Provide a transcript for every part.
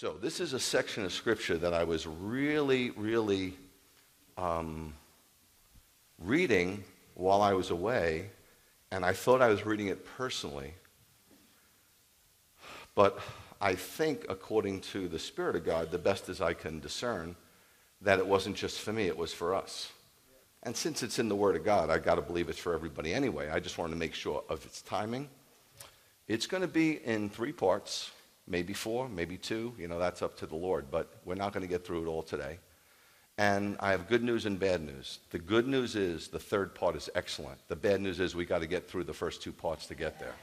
So, this is a section of scripture that I was really, really um, reading while I was away, and I thought I was reading it personally. But I think, according to the Spirit of God, the best as I can discern, that it wasn't just for me, it was for us. And since it's in the Word of God, I've got to believe it's for everybody anyway. I just wanted to make sure of its timing. It's going to be in three parts, maybe four, maybe two. You know, that's up to the Lord, but we're not going to get through it all today. And I have good news and bad news. The good news is the third part is excellent. The bad news is we got to get through the first two parts to get there.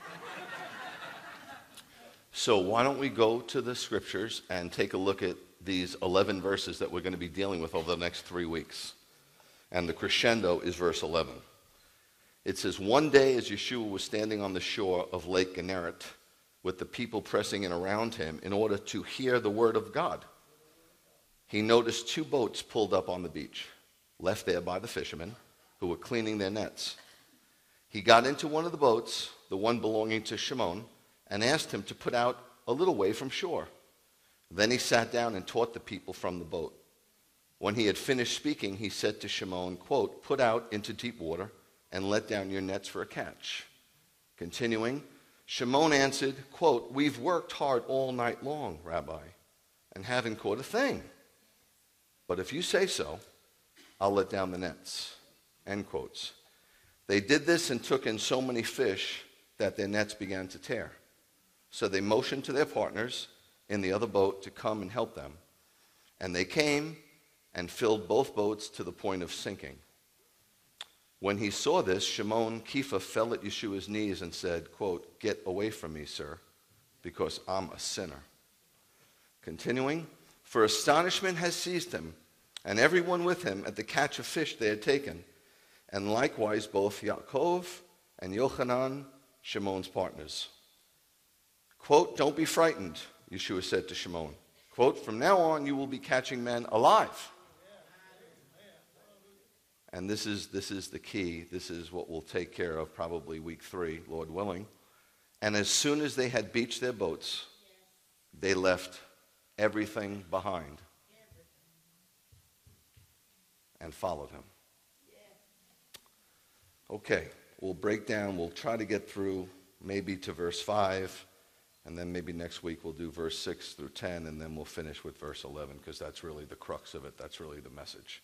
so, why don't we go to the scriptures and take a look at these 11 verses that we're going to be dealing with over the next three weeks? And the crescendo is verse 11. It says, One day as Yeshua was standing on the shore of Lake Gennesaret with the people pressing in around him in order to hear the word of God, he noticed two boats pulled up on the beach, left there by the fishermen who were cleaning their nets. He got into one of the boats, the one belonging to Shimon, and asked him to put out a little way from shore. Then he sat down and taught the people from the boat. When he had finished speaking, he said to Shimon, quote, Put out into deep water and let down your nets for a catch. Continuing, Shimon answered, quote, We've worked hard all night long, Rabbi, and haven't caught a thing. But if you say so, I'll let down the nets. End quotes. They did this and took in so many fish that their nets began to tear. So they motioned to their partners in the other boat to come and help them. And they came and filled both boats to the point of sinking. When he saw this, Shimon Kepha fell at Yeshua's knees and said, quote, Get away from me, sir, because I'm a sinner. Continuing, for astonishment has seized him, and everyone with him at the catch of fish they had taken, and likewise both Yaakov and Yochanan, Shimon's partners. Quote, Don't be frightened, Yeshua said to Shimon. Quote, From now on you will be catching men alive. And this is, this is the key. This is what we'll take care of probably week three, Lord willing. And as soon as they had beached their boats, they left everything behind and followed him. Okay, we'll break down, we'll try to get through maybe to verse 5, and then maybe next week we'll do verse 6 through 10, and then we'll finish with verse 11, because that's really the crux of it. That's really the message.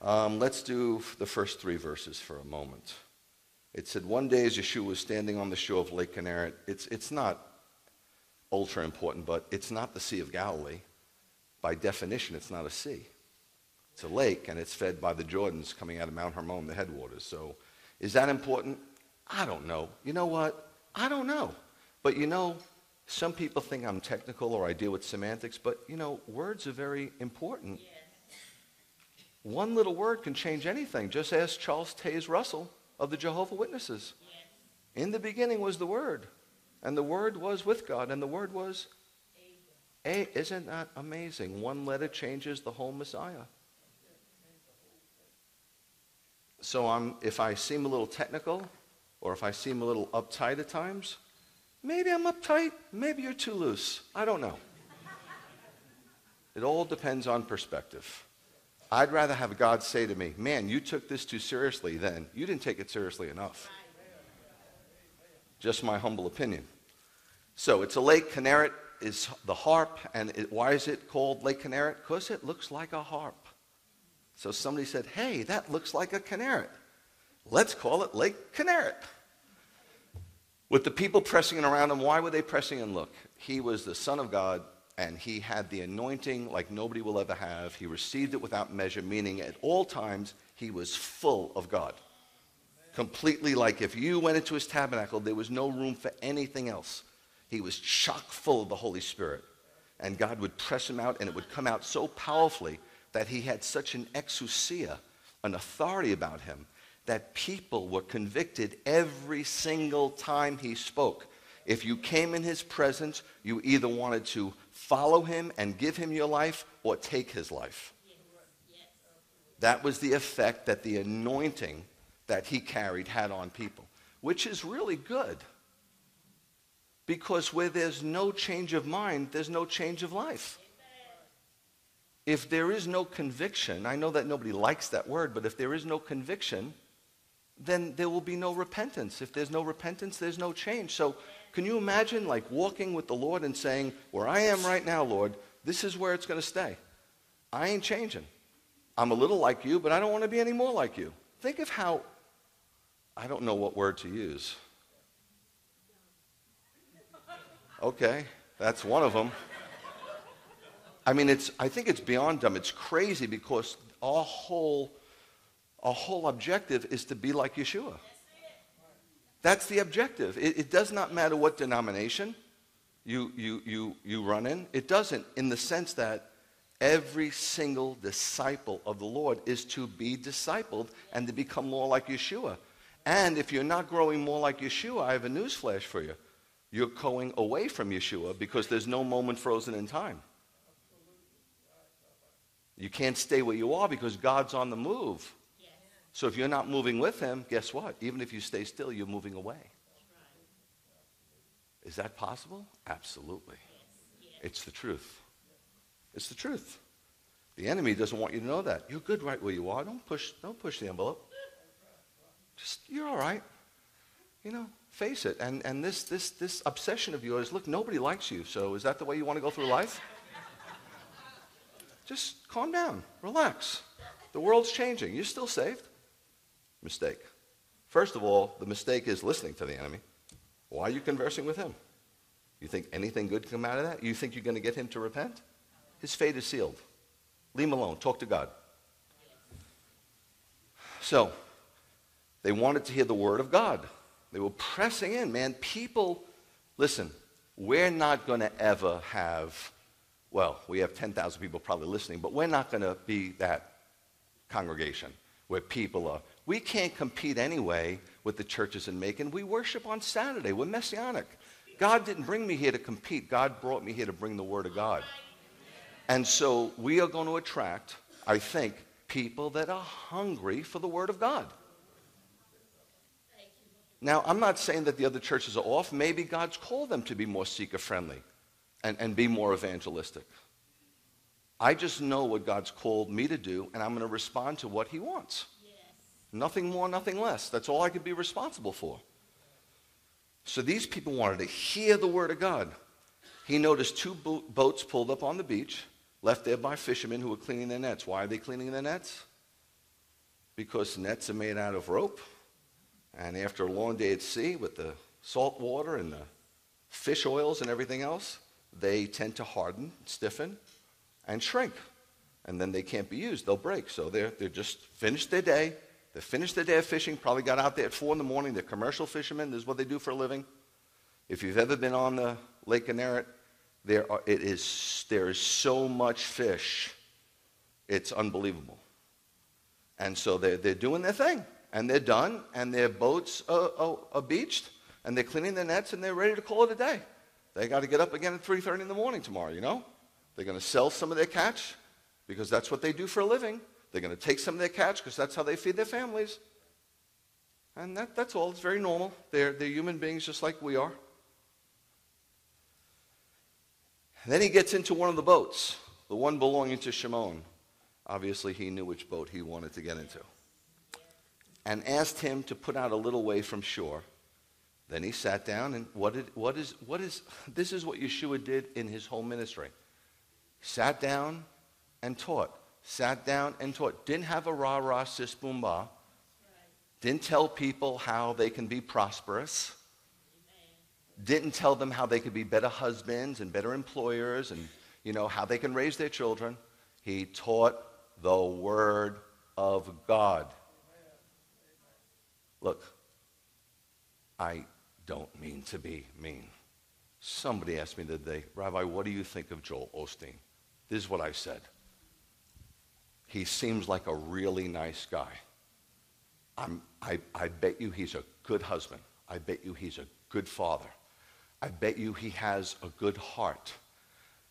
Um, let's do the first three verses for a moment. It said, One day as Yeshua was standing on the shore of Lake Kinneret, it's, it's not ultra important, but it's not the Sea of Galilee. By definition, it's not a sea. It's a lake, and it's fed by the Jordans coming out of Mount Hermon, the headwaters. So, is that important? I don't know. You know what? I don't know. But you know, some people think I'm technical or I deal with semantics, but you know, words are very important. Yeah. One little word can change anything. Just ask Charles Taze Russell of the Jehovah Witnesses. Yes. In the beginning was the Word, and the Word was with God, and the Word was. A, isn't that amazing? One letter changes the whole Messiah. So I'm, if I seem a little technical, or if I seem a little uptight at times, maybe I'm uptight, maybe you're too loose. I don't know. It all depends on perspective. I'd rather have God say to me, Man, you took this too seriously than you didn't take it seriously enough. Just my humble opinion. So it's a lake. Kinneret is the harp. And it, why is it called Lake Kinneret? Because it looks like a harp. So somebody said, Hey, that looks like a Kinneret. Let's call it Lake Kinneret. With the people pressing around him, why were they pressing in? Look, he was the Son of God and he had the anointing like nobody will ever have. He received it without measure, meaning at all times he was full of God. Completely like if you went into his tabernacle, there was no room for anything else. He was chock full of the Holy Spirit. And God would press him out, and it would come out so powerfully that he had such an exousia, an authority about him, that people were convicted every single time he spoke. If you came in his presence, you either wanted to follow him and give him your life or take his life. That was the effect that the anointing that he carried had on people, which is really good. Because where there's no change of mind, there's no change of life. If there is no conviction, I know that nobody likes that word, but if there is no conviction, then there will be no repentance. If there's no repentance, there's no change. So can you imagine like walking with the Lord and saying, Where I am right now, Lord, this is where it's going to stay. I ain't changing. I'm a little like you, but I don't want to be any more like you. Think of how, I don't know what word to use. Okay, that's one of them. I mean, it's, I think it's beyond dumb. It's crazy because our whole, our whole objective is to be like Yeshua. That's the objective. It, it, does not matter what denomination you, you, you, you run in. It doesn't, in the sense that every single disciple of the Lord is to be discipled and to become more like Yeshua. And if you're not growing more like Yeshua, I have a newsflash for you. You're going away from Yeshua because there's no moment frozen in time. You can't stay where you are because God's on the move. So if you're not moving with him, guess what? Even if you stay still, you're moving away. Is that possible? Absolutely. It's the truth. It's the truth. The enemy doesn't want you to know that. You're good right where you are. Don't push, don't push the envelope. Just, you're all right. You know, face it. And, and this, this, this obsession of yours, look, nobody likes you. So is that the way you want to go through life? Just calm down. Relax. The world's changing. You're still saved. Mistake. First of all, the mistake is listening to the enemy. Why are you conversing with him? You think anything good can come out of that? You think you're going to get him to repent? His fate is sealed. Leave him alone. Talk to God. So, they wanted to hear the word of God. They were pressing in, man. People, listen, we're not going to ever have, well, we have 10,000 people probably listening, but we're not going to be that congregation where people are we can't compete anyway with the churches in Macon. We worship on Saturday. We're messianic. God didn't bring me here to compete. God brought me here to bring the Word of God. And so we are going to attract, I think, people that are hungry for the Word of God. Now, I'm not saying that the other churches are off. Maybe God's called them to be more seeker friendly and, and be more evangelistic. I just know what God's called me to do, and I'm going to respond to what He wants. Nothing more, nothing less. That's all I could be responsible for. So these people wanted to hear the word of God. He noticed two bo- boats pulled up on the beach, left there by fishermen who were cleaning their nets. Why are they cleaning their nets? Because nets are made out of rope. And after a long day at sea with the salt water and the fish oils and everything else, they tend to harden, stiffen, and shrink. And then they can't be used. They'll break. So they're, they're just finished their day, they finished their day of fishing, probably got out there at 4 in the morning. They're commercial fishermen. This is what they do for a living. If you've ever been on the Lake Kinneret, there, are, it is, there is so much fish. It's unbelievable. And so they're, they're doing their thing. And they're done. And their boats are, are, are beached. And they're cleaning their nets. And they're ready to call it a day. They got to get up again at 3.30 in the morning tomorrow, you know? They're going to sell some of their catch because that's what they do for a living. They're going to take some of their catch because that's how they feed their families. And that, that's all. It's very normal. They're, they're human beings just like we are. And then he gets into one of the boats, the one belonging to Shimon. Obviously, he knew which boat he wanted to get into. And asked him to put out a little way from shore. Then he sat down and what, did, what, is, what is, this is what Yeshua did in his whole ministry. Sat down and taught sat down and taught. Didn't have a rah rah sis boom bah. Didn't tell people how they can be prosperous. Didn't tell them how they could be better husbands and better employers and you know how they can raise their children. He taught the word of God. Look, I don't mean to be mean. Somebody asked me the other day, Rabbi, what do you think of Joel Osteen? This is what I said he seems like a really nice guy. I'm, I, I bet you he's a good husband. I bet you he's a good father. I bet you he has a good heart.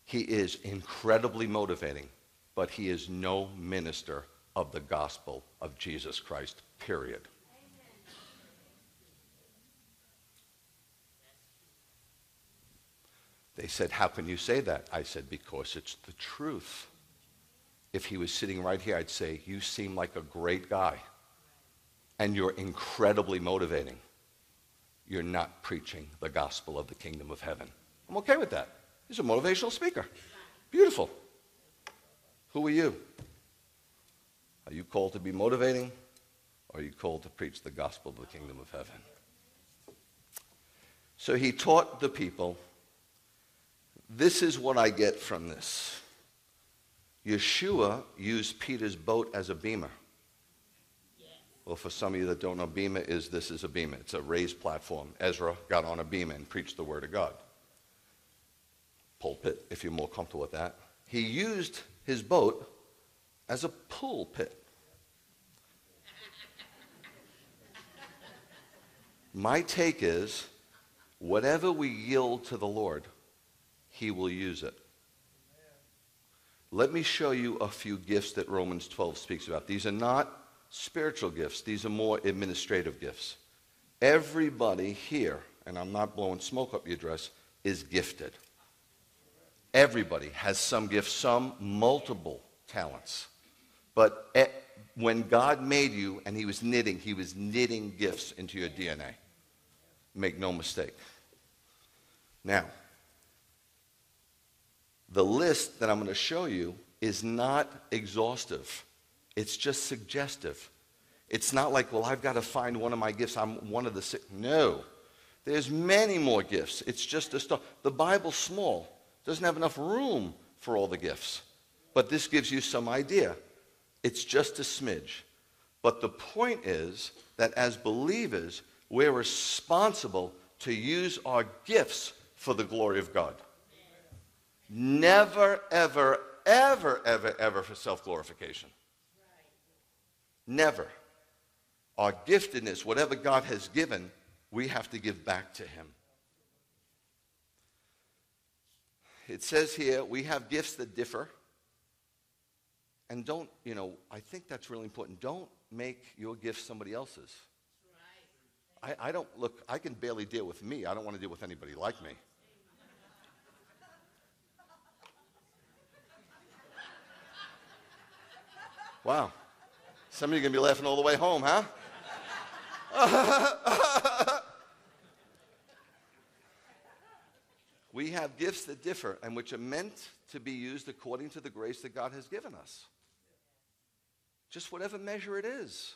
He is incredibly motivating, but he is no minister of the gospel of Jesus Christ, period. They said, How can you say that? I said, Because it's the truth. If he was sitting right here, I'd say, You seem like a great guy, and you're incredibly motivating. You're not preaching the gospel of the kingdom of heaven. I'm okay with that. He's a motivational speaker. Beautiful. Who are you? Are you called to be motivating? Or are you called to preach the gospel of the kingdom of heaven? So he taught the people this is what I get from this. Yeshua used Peter's boat as a bema. Well, for some of you that don't know, bema is this is a bema. It's a raised platform. Ezra got on a bema and preached the word of God. Pulpit, if you're more comfortable with that. He used his boat as a pulpit. My take is whatever we yield to the Lord, he will use it. Let me show you a few gifts that Romans 12 speaks about. These are not spiritual gifts, these are more administrative gifts. Everybody here, and I'm not blowing smoke up your dress, is gifted. Everybody has some gifts, some multiple talents. But when God made you and He was knitting, He was knitting gifts into your DNA. Make no mistake. Now, the list that I'm going to show you is not exhaustive, it's just suggestive. It's not like, well, I've got to find one of my gifts. I'm one of the six. No. There's many more gifts. It's just a. The Bible's small. Doesn't have enough room for all the gifts. But this gives you some idea. It's just a smidge. But the point is that as believers, we're responsible to use our gifts for the glory of God. Never, ever, ever, ever, ever for self glorification. Never. Our giftedness, whatever God has given, we have to give back to Him. It says here, we have gifts that differ. And don't, you know, I think that's really important. Don't make your gift somebody else's. I, I don't look, I can barely deal with me. I don't want to deal with anybody like me. Wow. Some of you are going to be laughing all the way home, huh? we have gifts that differ and which are meant to be used according to the grace that God has given us. Just whatever measure it is.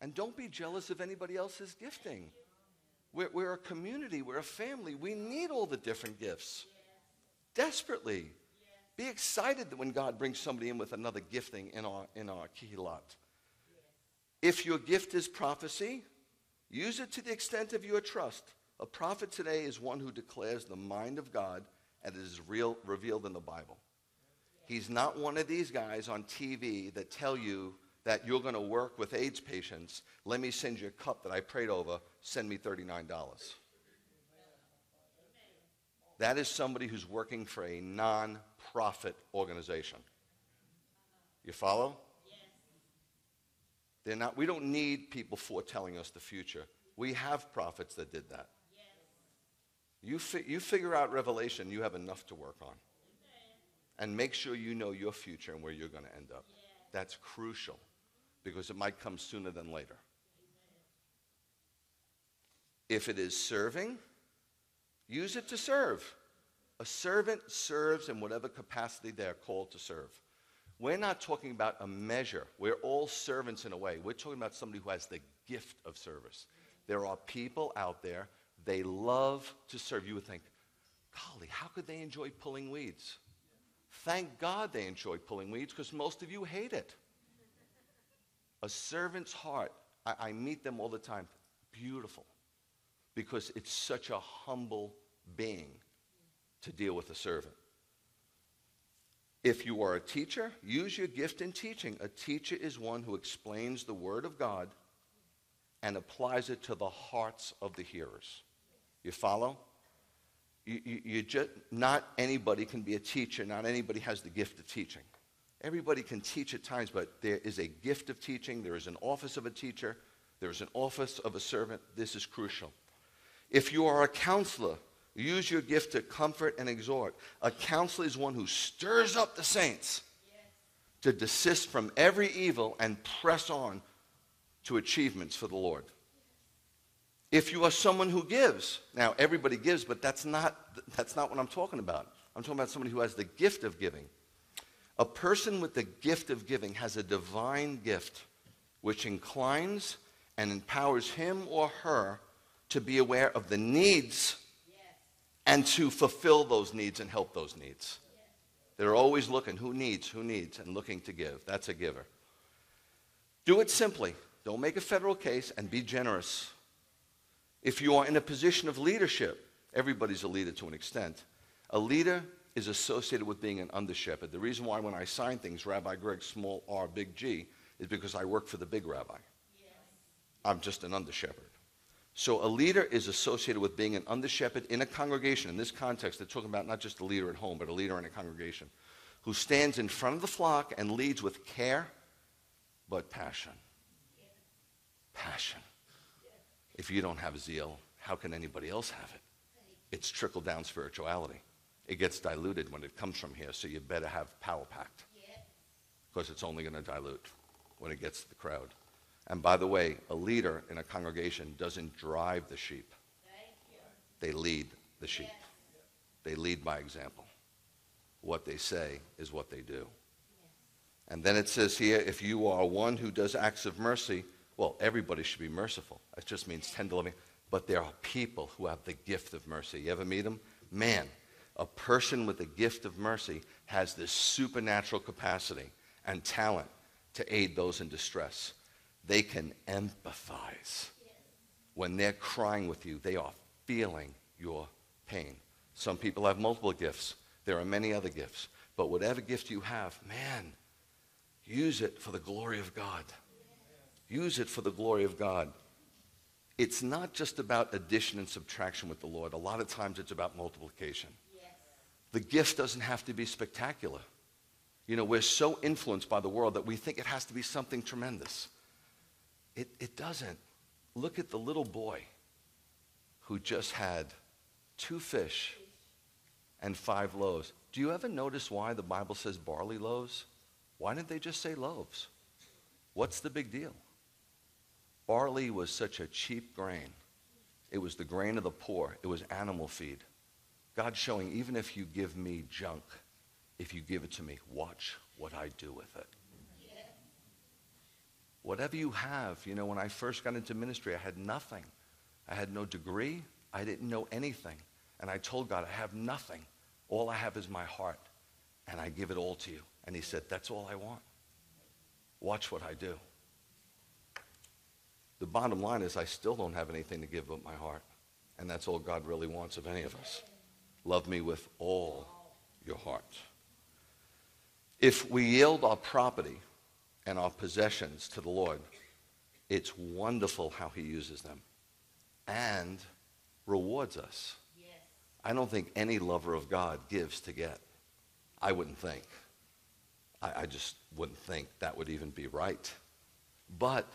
And don't be jealous of anybody else's gifting. We're, we're a community, we're a family. We need all the different gifts desperately. Be excited that when God brings somebody in with another gifting in our, in our kihilat. If your gift is prophecy, use it to the extent of your trust. A prophet today is one who declares the mind of God and is real, revealed in the Bible. He's not one of these guys on TV that tell you that you're going to work with AIDS patients. Let me send you a cup that I prayed over. Send me $39. That is somebody who's working for a non profit organization. You follow? Yes. They're not, we don't need people foretelling us the future. We have prophets that did that. Yes. You, fi- you figure out Revelation, you have enough to work on. And make sure you know your future and where you're going to end up. That's crucial because it might come sooner than later. If it is serving, use it to serve. A servant serves in whatever capacity they are called to serve. We're not talking about a measure. We're all servants in a way. We're talking about somebody who has the gift of service. There are people out there, they love to serve. You would think, golly, how could they enjoy pulling weeds? Thank God they enjoy pulling weeds because most of you hate it. A servant's heart, I, I meet them all the time, beautiful because it's such a humble being to deal with a servant. If you are a teacher, use your gift in teaching. A teacher is one who explains the Word of God and applies it to the hearts of the hearers. You follow? You, you, you just, not anybody can be a teacher. Not anybody has the gift of teaching. Everybody can teach at times, but there is a gift of teaching. There is an office of a teacher. There is an office of a servant. This is crucial. If you are a counselor, Use your gift to comfort and exhort. A counselor is one who stirs up the saints to desist from every evil and press on to achievements for the Lord. If you are someone who gives, now everybody gives, but that's not, that's not what I'm talking about. I'm talking about somebody who has the gift of giving. A person with the gift of giving has a divine gift which inclines and empowers him or her to be aware of the needs and to fulfill those needs and help those needs. They're always looking who needs, who needs, and looking to give. That's a giver. Do it simply. Don't make a federal case and be generous. If you are in a position of leadership, everybody's a leader to an extent. A leader is associated with being an under shepherd. The reason why when I sign things, Rabbi Greg, small r, big G, is because I work for the big rabbi. Yes. I'm just an under shepherd. So a leader is associated with being an under shepherd in a congregation. In this context, they're talking about not just a leader at home, but a leader in a congregation who stands in front of the flock and leads with care, but passion. Passion. If you don't have zeal, how can anybody else have it? It's trickle down spirituality. It gets diluted when it comes from here, so you better have power packed. Because it's only going to dilute when it gets to the crowd. And by the way, a leader in a congregation doesn't drive the sheep. They lead the sheep. They lead by example. What they say is what they do. And then it says here, if you are one who does acts of mercy, well, everybody should be merciful. It just means tender loving. But there are people who have the gift of mercy. You ever meet them? Man, a person with the gift of mercy has this supernatural capacity and talent to aid those in distress they can empathize. When they're crying with you, they are feeling your pain. Some people have multiple gifts. There are many other gifts. But whatever gift you have, man, use it for the glory of God. Use it for the glory of God. It's not just about addition and subtraction with the Lord. A lot of times it's about multiplication. The gift doesn't have to be spectacular. You know, we're so influenced by the world that we think it has to be something tremendous. It, it doesn't. Look at the little boy who just had two fish and five loaves. Do you ever notice why the Bible says barley loaves? Why didn't they just say loaves? What's the big deal? Barley was such a cheap grain. It was the grain of the poor. It was animal feed. God's showing, even if you give me junk, if you give it to me, watch what I do with it. Whatever you have, you know, when I first got into ministry, I had nothing. I had no degree. I didn't know anything. And I told God, I have nothing. All I have is my heart. And I give it all to you. And he said, that's all I want. Watch what I do. The bottom line is I still don't have anything to give but my heart. And that's all God really wants of any of us. Love me with all your heart. If we yield our property and our possessions to the Lord, it's wonderful how he uses them and rewards us. Yes. I don't think any lover of God gives to get. I wouldn't think. I, I just wouldn't think that would even be right. But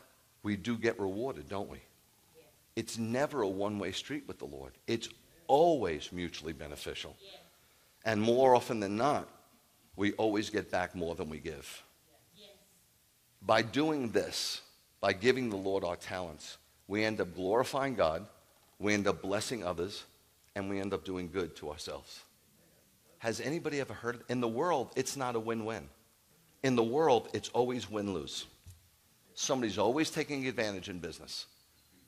we do get rewarded, don't we? Yes. It's never a one-way street with the Lord. It's always mutually beneficial. Yes. And more often than not, we always get back more than we give. By doing this, by giving the Lord our talents, we end up glorifying God, we end up blessing others, and we end up doing good to ourselves. Has anybody ever heard? In the world, it's not a win win. In the world, it's always win lose. Somebody's always taking advantage in business.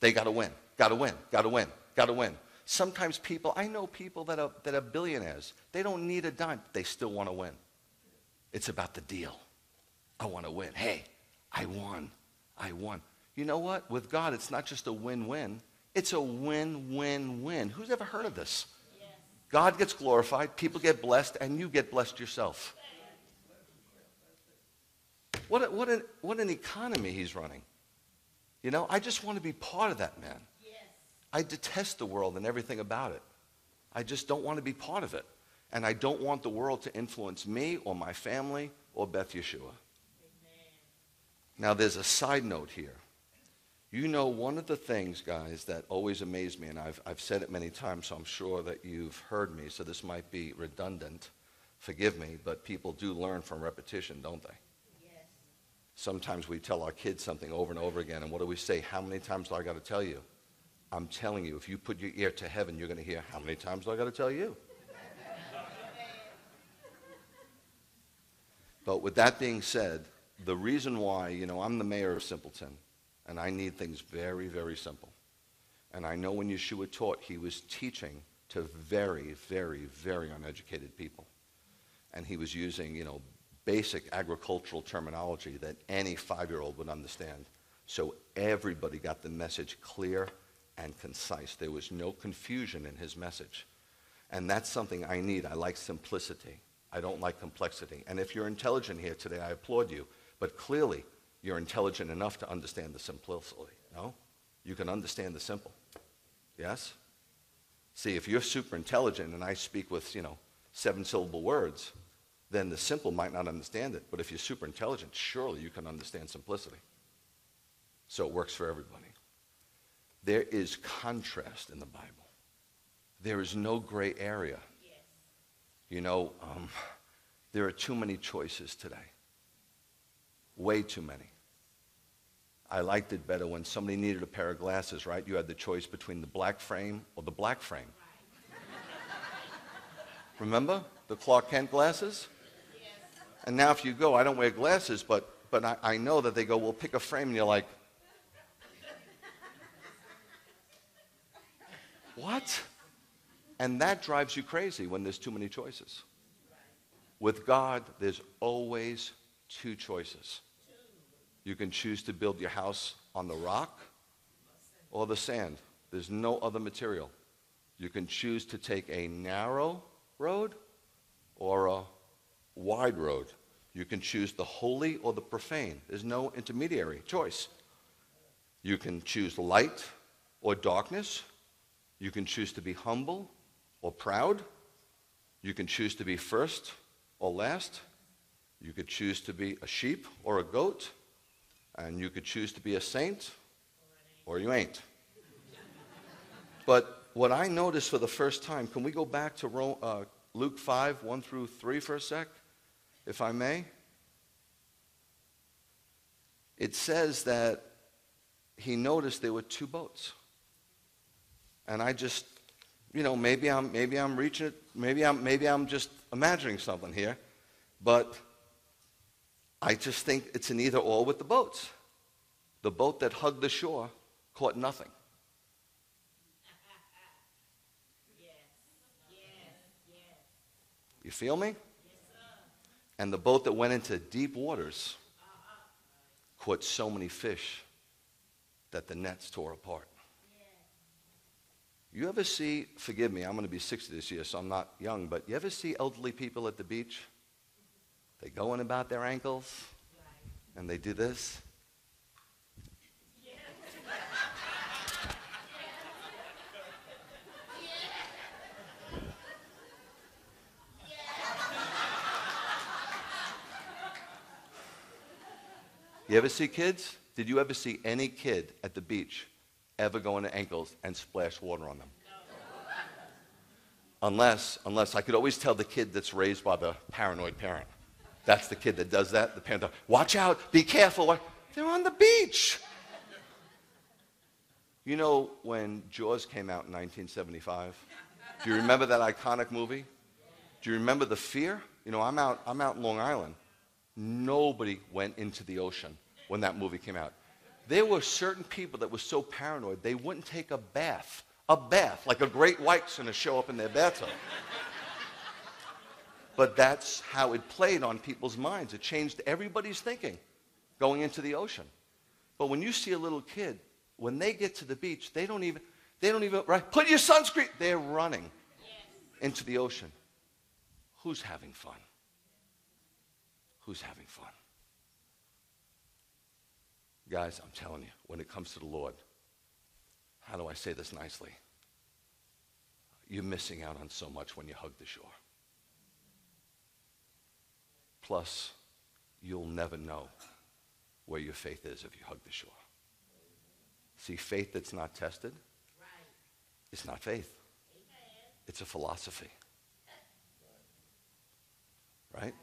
They got to win, got to win, got to win, got to win. Sometimes people, I know people that are, that are billionaires, they don't need a dime, they still want to win. It's about the deal. I want to win. Hey, I won. I won. You know what? With God, it's not just a win-win. It's a win-win-win. Who's ever heard of this? Yes. God gets glorified, people get blessed, and you get blessed yourself. What, a, what, a, what an economy he's running. You know, I just want to be part of that man. Yes. I detest the world and everything about it. I just don't want to be part of it. And I don't want the world to influence me or my family or Beth Yeshua. Now, there's a side note here. You know, one of the things, guys, that always amazed me, and I've, I've said it many times, so I'm sure that you've heard me, so this might be redundant. Forgive me, but people do learn from repetition, don't they? Yes. Sometimes we tell our kids something over and over again, and what do we say? How many times do I got to tell you? I'm telling you, if you put your ear to heaven, you're going to hear, how many times do I got to tell you? but with that being said, the reason why, you know, I'm the mayor of Simpleton. And I need things very, very simple. And I know when Yeshua taught, he was teaching to very, very, very uneducated people. And he was using, you know, basic agricultural terminology that any five-year-old would understand. So everybody got the message clear and concise. There was no confusion in his message. And that's something I need. I like simplicity. I don't like complexity. And if you're intelligent here today, I applaud you. But clearly, you're intelligent enough to understand the simplicity. No? You can understand the simple. Yes? See, if you're super intelligent and I speak with, you know, seven syllable words, then the simple might not understand it. But if you're super intelligent, surely you can understand simplicity. So it works for everybody. There is contrast in the Bible. There is no gray area. Yes. You know, um, there are too many choices today. Way too many. I liked it better when somebody needed a pair of glasses, right? You had the choice between the black frame or the black frame. Remember the Clark Kent glasses? Yes. And now if you go, I don't wear glasses, but, but I, I know that they go, well, pick a frame, and you're like, what? And that drives you crazy when there's too many choices. With God, there's always two choices. You can choose to build your house on the rock or the sand. There's no other material. You can choose to take a narrow road or a wide road. You can choose the holy or the profane. There's no intermediary choice. You can choose light or darkness. You can choose to be humble or proud. You can choose to be first or last. You could choose to be a sheep or a goat. And you could choose to be a saint or you ain't. But what I noticed for the first time, can we go back to Rome, uh, Luke 5, 1 through 3 for a sec, if I may? It says that he noticed there were two boats. And I just, you know, maybe I'm, maybe I'm reaching it, maybe I'm, maybe I'm just imagining something here, but I just think it's an either or with the boats. The boat that hugged the shore caught nothing. You feel me? and the boat that went into deep waters caught so many fish that the nets tore apart. You ever see, forgive me, I'm going to be 60 this year, so I'm not young, but you ever see elderly people at the beach? They go in about their ankles and they do this. You ever see kids? Did you ever see any kid at the beach ever go into ankles and splash water on them? Unless, unless I could always tell the kid that's raised by the paranoid parent. That's the kid that does that. The parent, watch out, be careful. They're on the beach. You know when Jaws came out in 1975? Do you remember that iconic movie? Do you remember the fear? You know, I'm out, I'm out in Long Island. Nobody went into the ocean when that movie came out. There were certain people that were so paranoid they wouldn't take a bath. A bath, like a great white's to show up in their bathtub. But that's how it played on people's minds. It changed everybody's thinking going into the ocean. But when you see a little kid, when they get to the beach, they don't even, they don't even, right? Put your sunscreen. They're running into the ocean. Who's having fun? Who's having fun? Guys, I'm telling you, when it comes to the Lord, how do I say this nicely? You're missing out on so much when you hug the shore. Plus, you'll never know where your faith is if you hug the shore. See, faith that's not tested, it's not faith. It's a philosophy. Right?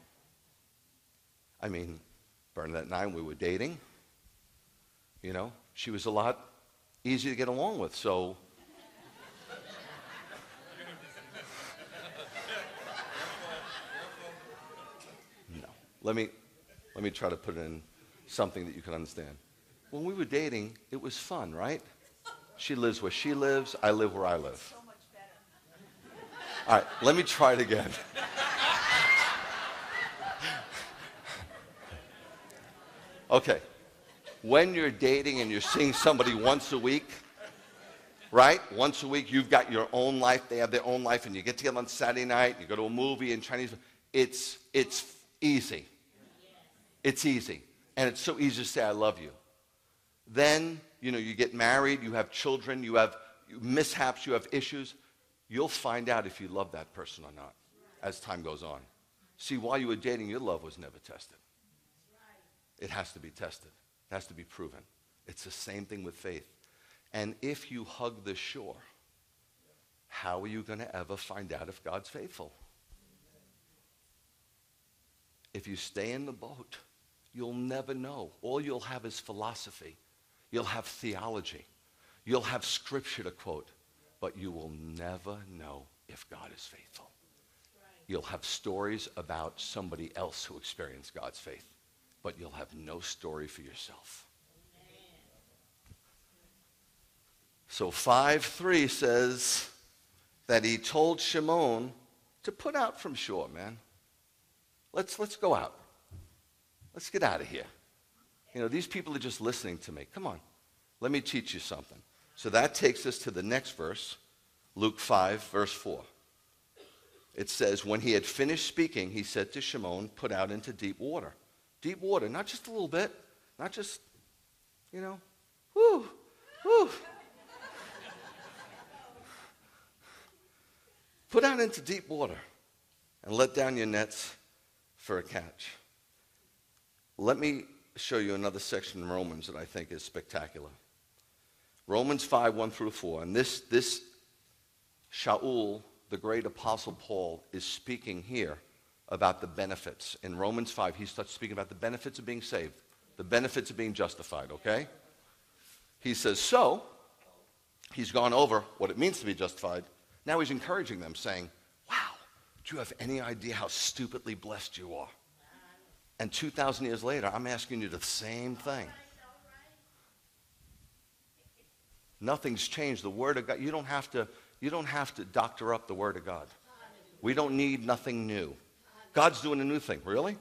I mean, Bernadette and I, we were dating. You know, she was a lot easier to get along with. So, Let me, let me try to put it in something that you can understand. When we were dating, it was fun, right? She lives where she lives, I live where I live. All right, let me try it again. okay. When you're dating and you're seeing somebody once a week, right? Once a week, you've got your own life, they have their own life, and you get together on Saturday night, you go to a movie in Chinese. It's, it's easy. It's easy. And it's so easy to say, I love you. Then, you know, you get married, you have children, you have mishaps, you have issues. You'll find out if you love that person or not as time goes on. See, while you were dating, your love was never tested. It has to be tested, it has to be proven. It's the same thing with faith. And if you hug the shore, how are you going to ever find out if God's faithful? If you stay in the boat, you'll never know. All you'll have is philosophy. You'll have theology. You'll have scripture to quote, but you will never know if God is faithful. You'll have stories about somebody else who experienced God's faith, but you'll have no story for yourself. So 5 3 says that he told Shimon to put out from shore, man. Let's, let's go out. Let's get out of here. You know, these people are just listening to me. Come on, let me teach you something. So that takes us to the next verse, Luke 5, verse 4. It says, When he had finished speaking, he said to Shimon, Put out into deep water. Deep water, not just a little bit, not just, you know, whoo, whoo. Put out into deep water and let down your nets for a catch. Let me show you another section in Romans that I think is spectacular. Romans 5, 1 through 4. And this, this Shaul, the great apostle Paul, is speaking here about the benefits. In Romans 5, he starts speaking about the benefits of being saved, the benefits of being justified, okay? He says, so, he's gone over what it means to be justified. Now he's encouraging them, saying, do you have any idea how stupidly blessed you are? And 2,000 years later, I'm asking you the same thing. Nothing's changed. The Word of God, you don't have to, you don't have to doctor up the Word of God. We don't need nothing new. God's doing a new thing. Really?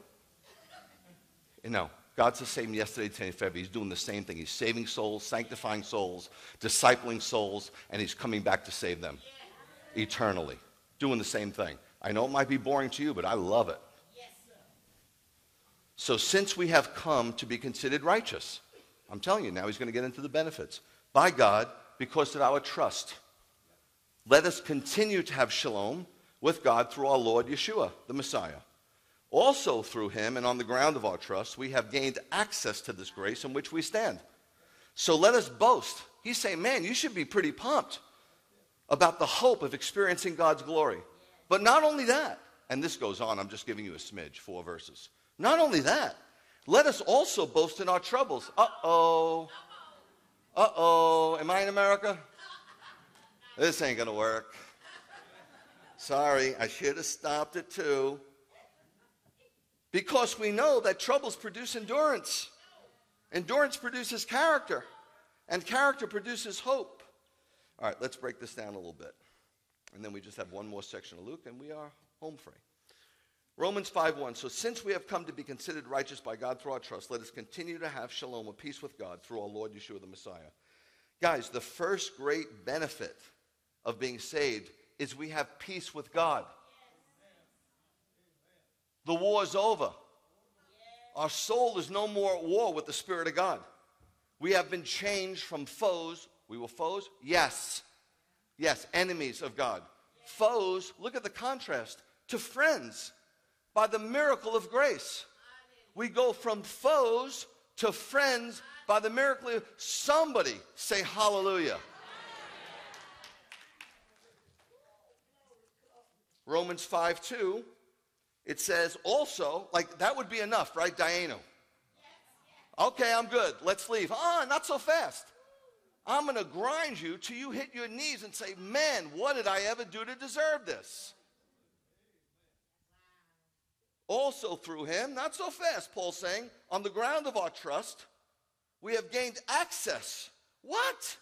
You know, God's the same yesterday, today, February. He's doing the same thing. He's saving souls, sanctifying souls, discipling souls, and he's coming back to save them eternally. Doing the same thing. I know it might be boring to you, but I love it. Yes, So, since we have come to be considered righteous, I'm telling you now, he's going to get into the benefits by God because of our trust. Let us continue to have shalom with God through our Lord Yeshua, the Messiah. Also, through him and on the ground of our trust, we have gained access to this grace in which we stand. So let us boast. He's saying, man, you should be pretty pumped about the hope of experiencing God's glory. But not only that, and this goes on, I'm just giving you a smidge, four verses. Not only that, let us also boast in our troubles. Uh oh. Uh oh. Am I in America? This ain't going to work. Sorry, I should have stopped it too. Because we know that troubles produce endurance. Endurance produces character, and character produces hope. All right, let's break this down a little bit. And then we just have one more section of Luke, and we are home free. Romans 5:1. So since we have come to be considered righteous by God through our trust, let us continue to have shalom, or peace with God, through our Lord Yeshua the Messiah. Guys, the first great benefit of being saved is we have peace with God. The war is over. Our soul is no more at war with the Spirit of God. We have been changed from foes. We were foes? Yes. Yes, enemies of God. Foes, look at the contrast, to friends by the miracle of grace. We go from foes to friends by the miracle. of- Somebody say hallelujah. Romans 5 2, it says also, like that would be enough, right, Diana? Okay, I'm good. Let's leave. Ah, not so fast. I'm going to grind you till you hit your knees and say, Man, what did I ever do to deserve this? Also, through him, not so fast, Paul's saying, on the ground of our trust, we have gained access. What?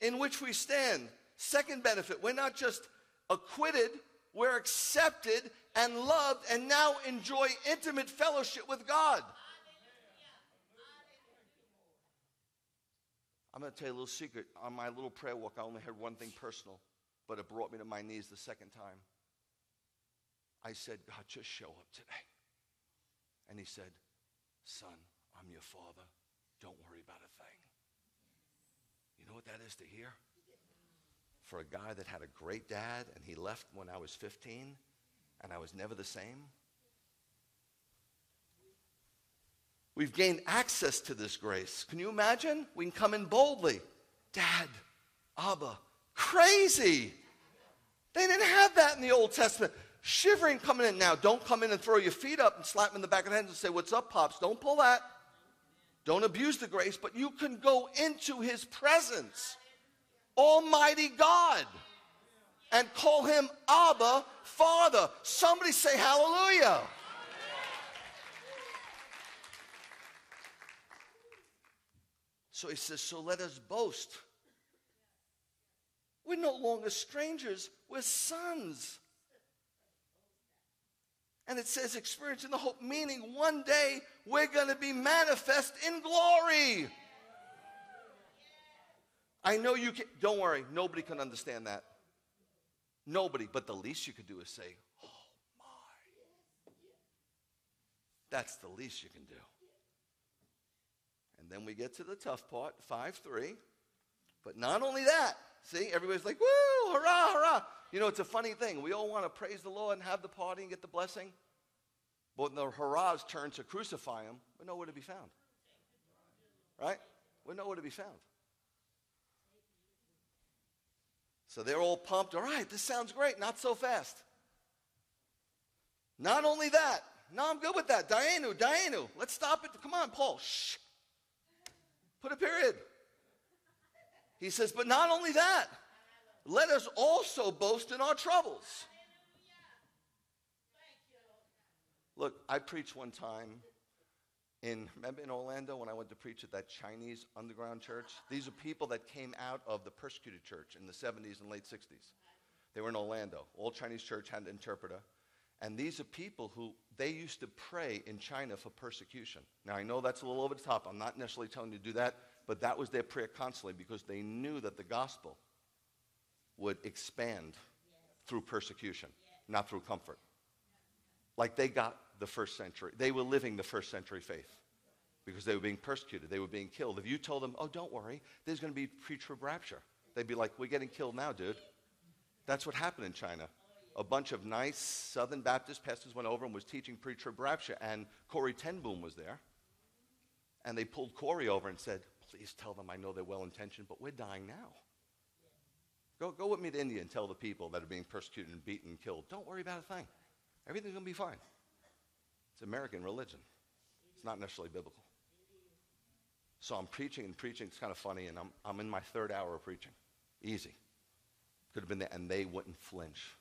In which we stand. Second benefit, we're not just acquitted, we're accepted and loved and now enjoy intimate fellowship with God. I'm going to tell you a little secret. On my little prayer walk, I only heard one thing personal, but it brought me to my knees the second time. I said, God, just show up today. And he said, Son, I'm your father. Don't worry about a thing. You know what that is to hear? For a guy that had a great dad and he left when I was 15 and I was never the same. We've gained access to this grace. Can you imagine? We can come in boldly. Dad, Abba, crazy. They didn't have that in the Old Testament. Shivering coming in now. Don't come in and throw your feet up and slap him in the back of the head and say, What's up, Pops? Don't pull that. Don't abuse the grace, but you can go into his presence, Almighty God, and call him Abba, Father. Somebody say hallelujah. So he says, So let us boast. We're no longer strangers, we're sons. And it says, experiencing the hope, meaning one day we're going to be manifest in glory. I know you can, don't worry, nobody can understand that. Nobody, but the least you could do is say, Oh my. That's the least you can do. And then we get to the tough part, 5 3. But not only that, see, everybody's like, woo, hurrah, hurrah. You know, it's a funny thing. We all want to praise the Lord and have the party and get the blessing. But when the hurrahs turn to crucify him, we're nowhere to be found. Right? We're nowhere to be found. So they're all pumped. All right, this sounds great. Not so fast. Not only that. No, I'm good with that. Dayenu, Dayenu. Let's stop it. Come on, Paul. Shh. Put a period. He says, but not only that, let us also boast in our troubles. Look, I preached one time in, remember in Orlando when I went to preach at that Chinese underground church? These are people that came out of the persecuted church in the 70s and late 60s. They were in Orlando. All Chinese church had an interpreter. And these are people who they used to pray in China for persecution. Now, I know that's a little over the top. I'm not necessarily telling you to do that, but that was their prayer constantly because they knew that the gospel would expand through persecution, not through comfort. Like they got the first century. They were living the first century faith because they were being persecuted. They were being killed. If you told them, oh, don't worry, there's going to be pre-trib rapture, they'd be like, we're getting killed now, dude. That's what happened in China. A bunch of nice Southern Baptist pastors went over and was teaching pre-trib rapture, and Corrie Ten Boom was there. And they pulled Corrie over and said, please tell them I know they're well-intentioned, but we're dying now. Go, go with me to India and tell the people that are being persecuted and beaten and killed, don't worry about a thing. Everything's going to be fine. It's American religion. It's not necessarily biblical. So I'm preaching and preaching. It's kind of funny, and I'm, I'm in my third hour of preaching. Easy. Could have been there, and they wouldn't flinch.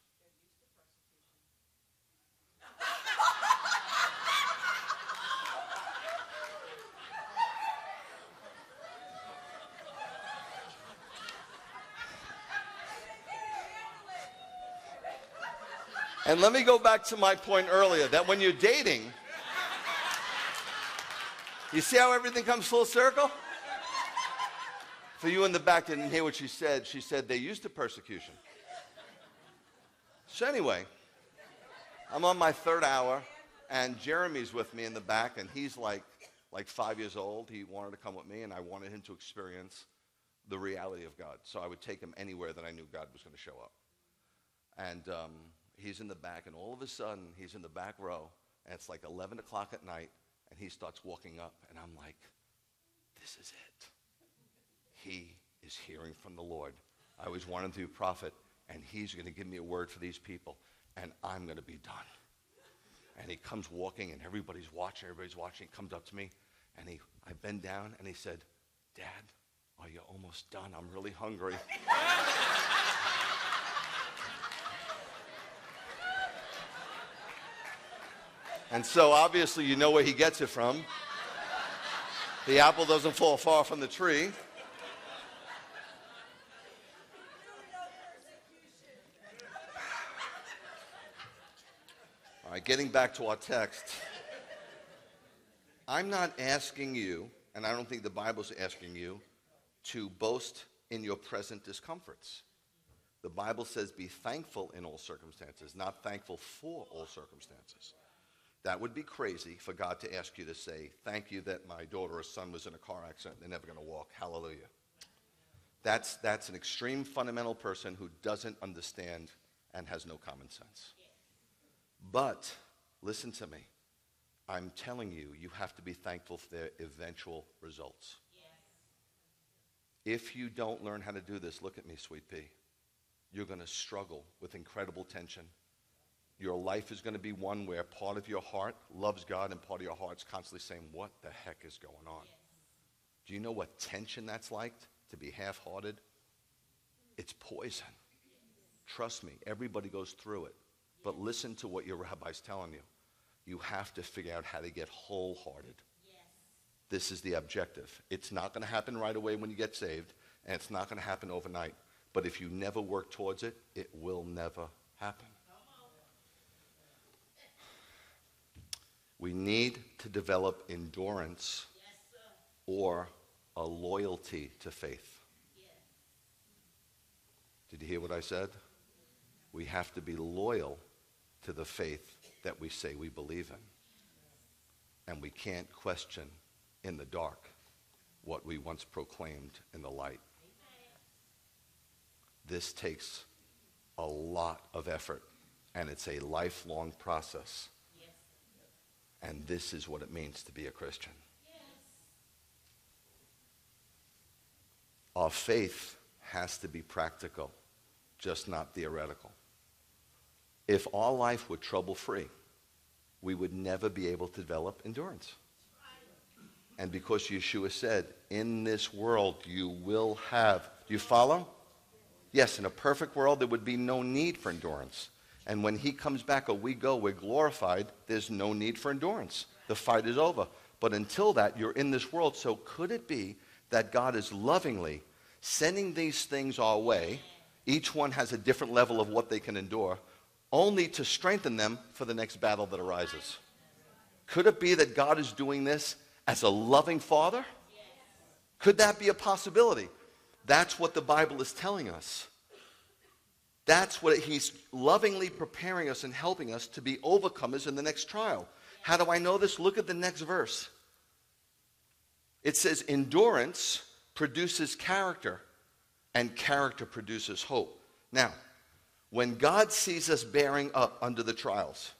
And let me go back to my point earlier that when you're dating, you see how everything comes full circle? For you in the back didn't hear what she said. She said they used to persecution. So, anyway, I'm on my third hour, and Jeremy's with me in the back, and he's like, like five years old. He wanted to come with me, and I wanted him to experience the reality of God. So I would take him anywhere that I knew God was going to show up. And um, he's in the back, and all of a sudden, he's in the back row, and it's like 11 o'clock at night, and he starts walking up, and I'm like, this is it. He is hearing from the Lord. I always wanted to be a prophet, and he's going to give me a word for these people, and I'm going to be done. And he comes walking, and everybody's watching, everybody's watching. He comes up to me, and he, I bend down, and he said, Dad, are you almost done? I'm really hungry. and so obviously you know where he gets it from. The apple doesn't fall far from the tree. All right, getting back to our text. I'm not asking you, and I don't think the Bible's asking you, to boast in your present discomforts. The Bible says, be thankful in all circumstances, not thankful for all circumstances. That would be crazy for God to ask you to say, Thank you that my daughter or son was in a car accident. They're never going to walk. Hallelujah. That's, that's an extreme fundamental person who doesn't understand and has no common sense. But listen to me. I'm telling you, you have to be thankful for their eventual results. If you don't learn how to do this, look at me, sweet pea. You're going to struggle with incredible tension. Your life is going to be one where part of your heart loves God and part of your heart's constantly saying, What the heck is going on? Do you know what tension that's like to be half hearted? It's poison. Trust me, everybody goes through it. But listen to what your rabbi's telling you. You have to figure out how to get wholehearted. This is the objective. It's not going to happen right away when you get saved, and it's not going to happen overnight. But if you never work towards it, it will never happen. We need to develop endurance or a loyalty to faith. Did you hear what I said? We have to be loyal to the faith that we say we believe in. And we can't question in the dark what we once proclaimed in the light. This takes a lot of effort, and it's a lifelong process. And this is what it means to be a Christian. Our faith has to be practical, just not theoretical. If our life were trouble free, we would never be able to develop endurance. And because Yeshua said, In this world you will have, do you follow? Yes, in a perfect world, there would be no need for endurance. And when he comes back or we go, we're glorified, there's no need for endurance. The fight is over. But until that, you're in this world. So could it be that God is lovingly sending these things our way? Each one has a different level of what they can endure, only to strengthen them for the next battle that arises. Could it be that God is doing this as a loving father? Could that be a possibility? That's what the Bible is telling us. That's what he's lovingly preparing us and helping us to be overcomers in the next trial. How do I know this? Look at the next verse. It says, Endurance produces character, and character produces hope. Now, when God sees us bearing up under the trials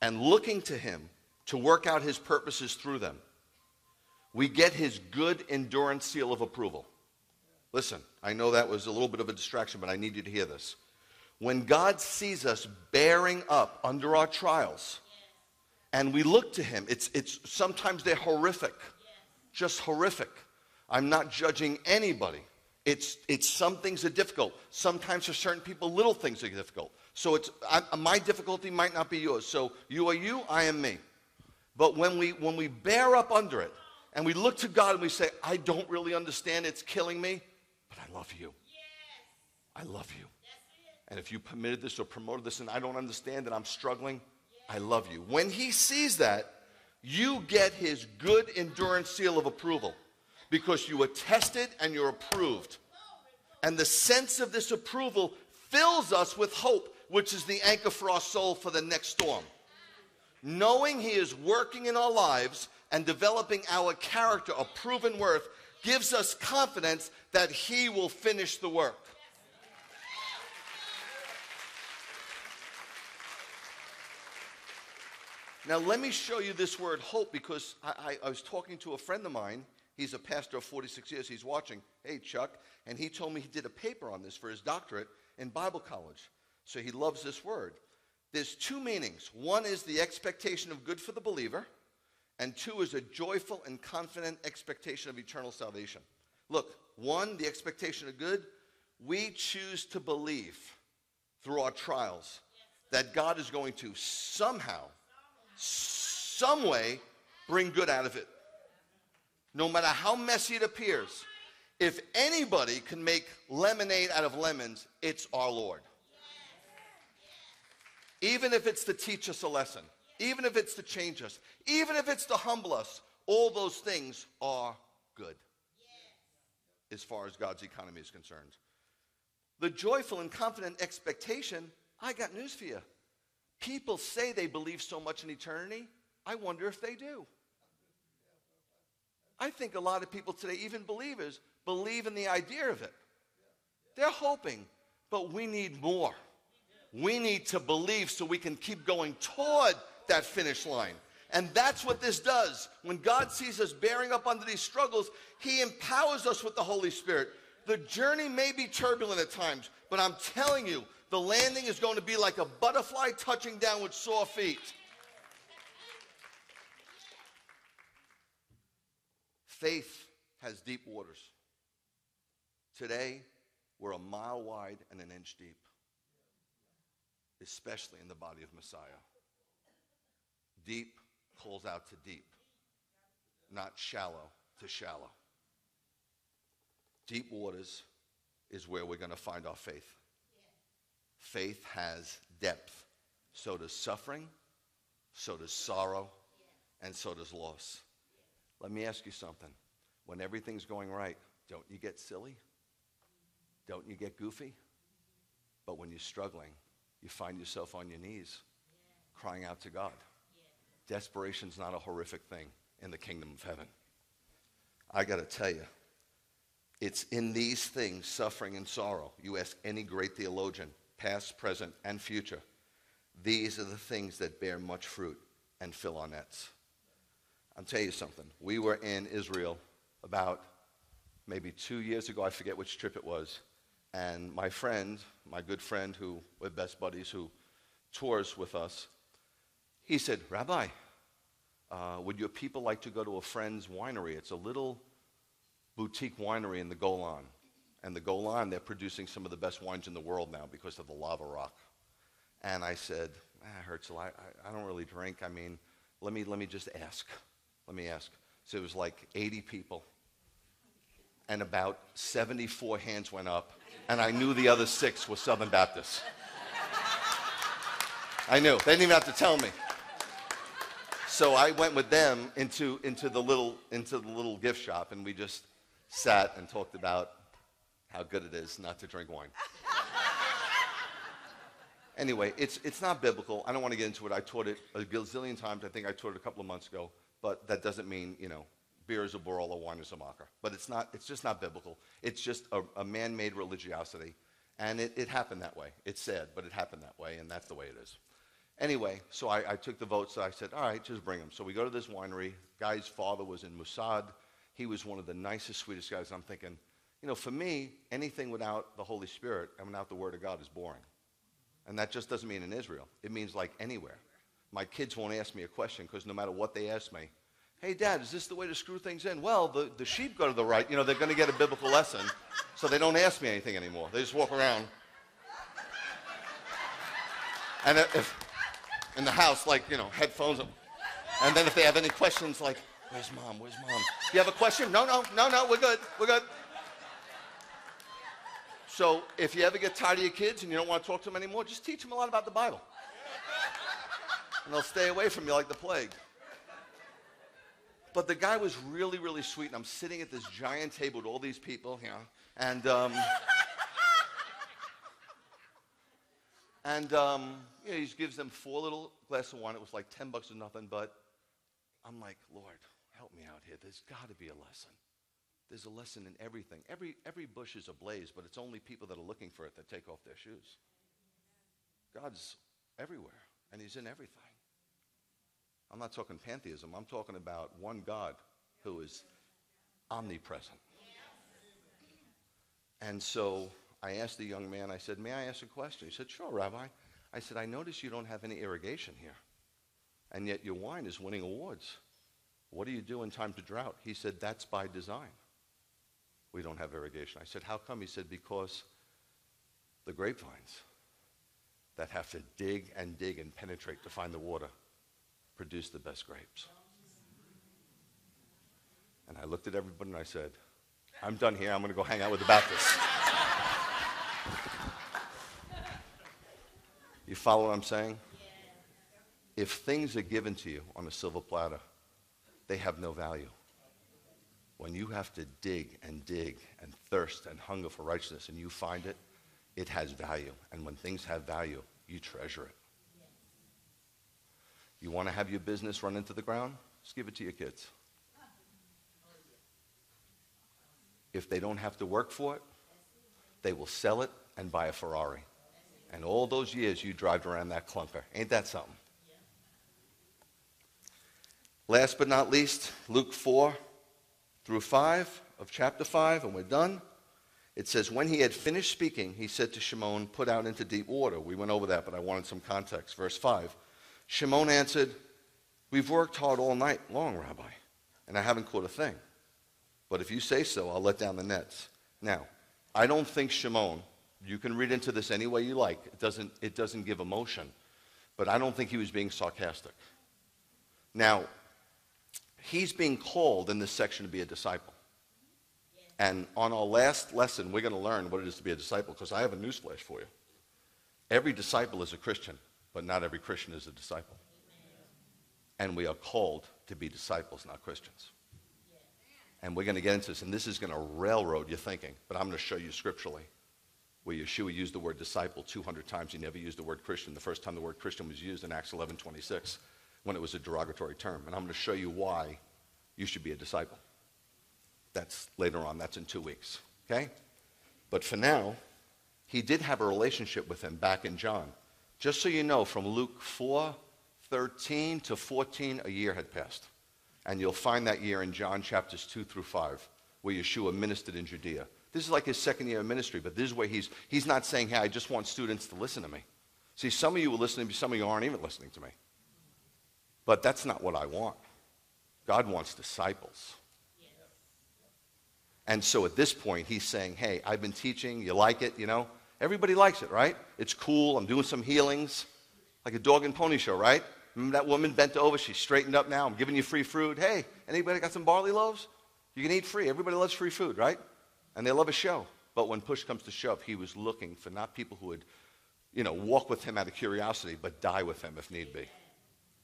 and looking to Him to work out His purposes through them, we get His good endurance seal of approval. Listen, I know that was a little bit of a distraction, but I need you to hear this. When God sees us bearing up under our trials, and we look to Him, it's, it's sometimes they're horrific, just horrific. I'm not judging anybody. It's, it's some things are difficult. Sometimes for certain people, little things are difficult. So it's I, my difficulty might not be yours. So you are you, I am me. But when we when we bear up under it and we look to God and we say, I don't really understand, it's killing me, but I love you. I love you. And if you permitted this or promoted this and I don't understand and I'm struggling, I love you. When he sees that, you get his good endurance seal of approval because you were tested and you're approved. And the sense of this approval fills us with hope, which is the anchor for our soul for the next storm. Knowing he is working in our lives and developing our character of proven worth gives us confidence that he will finish the work. Now, let me show you this word hope because I, I, I, was talking to a friend of mine He's a pastor of 46 years. He's watching. Hey, Chuck. And he told me he did a paper on this for his doctorate in Bible college. So he loves this word. There's two meanings. One is the expectation of good for the believer, and two is a joyful and confident expectation of eternal salvation. Look, one, the expectation of good. We choose to believe through our trials that God is going to somehow, some way, bring good out of it. No matter how messy it appears, if anybody can make lemonade out of lemons, it's our Lord. Even if it's to teach us a lesson, even if it's to change us, even if it's to humble us, all those things are good as far as God's economy is concerned. The joyful and confident expectation, I got news for you. People say they believe so much in eternity. I wonder if they do. I think a lot of people today, even believers, believe in the idea of it. They're hoping, but we need more. We need to believe so we can keep going toward that finish line. And that's what this does. When God sees us bearing up under these struggles, He empowers us with the Holy Spirit. The journey may be turbulent at times, but I'm telling you, the landing is going to be like a butterfly touching down with sore feet. Faith has deep waters. Today, we're a mile wide and an inch deep, especially in the body of Messiah. Deep calls out to deep, not shallow to shallow. Deep waters is where we're going to find our faith. Faith has depth. So does suffering, so does sorrow, and so does loss. Let me ask you something. When everything's going right, don't you get silly? Don't you get goofy? But when you're struggling, you find yourself on your knees crying out to God. Desperation's not a horrific thing in the kingdom of heaven. I got to tell you, it's in these things, suffering and sorrow. You ask any great theologian, past, present, and future, these are the things that bear much fruit and fill our nets. I'll tell you something. We were in Israel about maybe two years ago. I forget which trip it was. And my friend, my good friend, who we're best buddies, who tours with us, he said, Rabbi, uh, would your people like to go to a friend's winery? It's a little boutique winery in the Golan. And the Golan, they're producing some of the best wines in the world now because of the lava rock. And I said, ah, Herzl, I, I don't really drink. I mean, let me, let me just ask. Let me ask. So it was like 80 people, and about 74 hands went up, and I knew the other six were Southern Baptists. I knew. They didn't even have to tell me. So I went with them into, into, the little, into the little gift shop, and we just sat and talked about how good it is not to drink wine. anyway, it's, it's not biblical. I don't want to get into it. I taught it a gazillion times. I think I taught it a couple of months ago but that doesn't mean, you know, beer is a Barolo, wine is a Macher. But it's, not, it's just not biblical. It's just a, a man made religiosity. And it, it happened that way. It's sad, but it happened that way, and that's the way it is. Anyway, so I, I took the votes. So I said, all right, just bring them. So we go to this winery. Guy's father was in Mossad. He was one of the nicest, sweetest guys. I'm thinking, you know, for me, anything without the Holy Spirit and without the Word of God is boring. And that just doesn't mean in Israel. It means like anywhere. My kids won't ask me a question because no matter what they ask me, hey, Dad, is this the way to screw things in? Well, the, the sheep go to the right. You know, they're going to get a biblical lesson, so they don't ask me anything anymore. They just walk around. And if in the house, like, you know, headphones. And then if they have any questions, like, where's mom? Where's mom? Do You have a question? No, no, no, no, we're good. We're good. So if you ever get tired of your kids and you don't want to talk to them anymore, just teach them a lot about the Bible and they'll stay away from you like the plague. But the guy was really, really sweet, and I'm sitting at this giant table with all these people, you know, and um, and um, you know, he gives them four little glasses of wine. It was like ten bucks or nothing, but I'm like, Lord, help me out here. There's got to be a lesson. There's a lesson in everything. Every every bush is ablaze, but it's only people that are looking for it that take off their shoes. God's everywhere, and He's in everything. I'm not talking pantheism. I'm talking about one God who is omnipresent. And so I asked the young man, I said, May I ask a question? He said, Sure, Rabbi. I said, I notice you don't have any irrigation here, and yet your wine is winning awards. What do you do in time to drought? He said, That's by design. We don't have irrigation. I said, How come? He said, Because the grapevines that have to dig and dig and penetrate to find the water produce the best grapes. And I looked at everybody and I said, I'm done here. I'm going to go hang out with the Baptists. you follow what I'm saying? If things are given to you on a silver platter, they have no value. When you have to dig and dig and thirst and hunger for righteousness and you find it, it has value. And when things have value, you treasure it. You want to have your business run into the ground? Just give it to your kids. If they don't have to work for it, they will sell it and buy a Ferrari. And all those years you drive around that clunker. Ain't that something? Last but not least, Luke 4 through 5 of chapter 5, and we're done. It says, When he had finished speaking, he said to Shimon, Put out into deep water. We went over that, but I wanted some context. Verse 5. Shimon answered, We've worked hard all night long, Rabbi, and I haven't caught a thing. But if you say so, I'll let down the nets. Now, I don't think Shimon, you can read into this any way you like, it doesn't, it doesn't give emotion, but I don't think he was being sarcastic. Now, he's being called in this section to be a disciple. And on our last lesson, we're going to learn what it is to be a disciple because I have a newsflash for you. Every disciple is a Christian, but not every Christian is a disciple. And we are called to be disciples, not Christians. And we're going to get into this, and this is going to railroad your thinking, but I'm going to show you scripturally where Yeshua used the word disciple 200 times. He never used the word Christian. The first time the word Christian was used in Acts 11 26 when it was a derogatory term. And I'm going to show you why you should be a disciple. That's later on. That's in two weeks. Okay? But for now, he did have a relationship with him back in John. Just so you know, from Luke 4 13 to 14, a year had passed. And you'll find that year in John chapters 2 through 5, where Yeshua ministered in Judea. This is like his second year of ministry, but this is where he's, he's not saying, hey, I just want students to listen to me. See, some of you are listening, to me, some of you aren't even listening to me. But that's not what I want. God wants disciples. And so at this point, he's saying, hey, I've been teaching, you like it, you know? Everybody likes it, right? It's cool, I'm doing some healings, like a dog and pony show, right? Remember that woman bent over, she's straightened up now, I'm giving you free food. Hey, anybody got some barley loaves? You can eat free. Everybody loves free food, right? And they love a show. But when push comes to shove, he was looking for not people who would, you know, walk with him out of curiosity, but die with him if need be.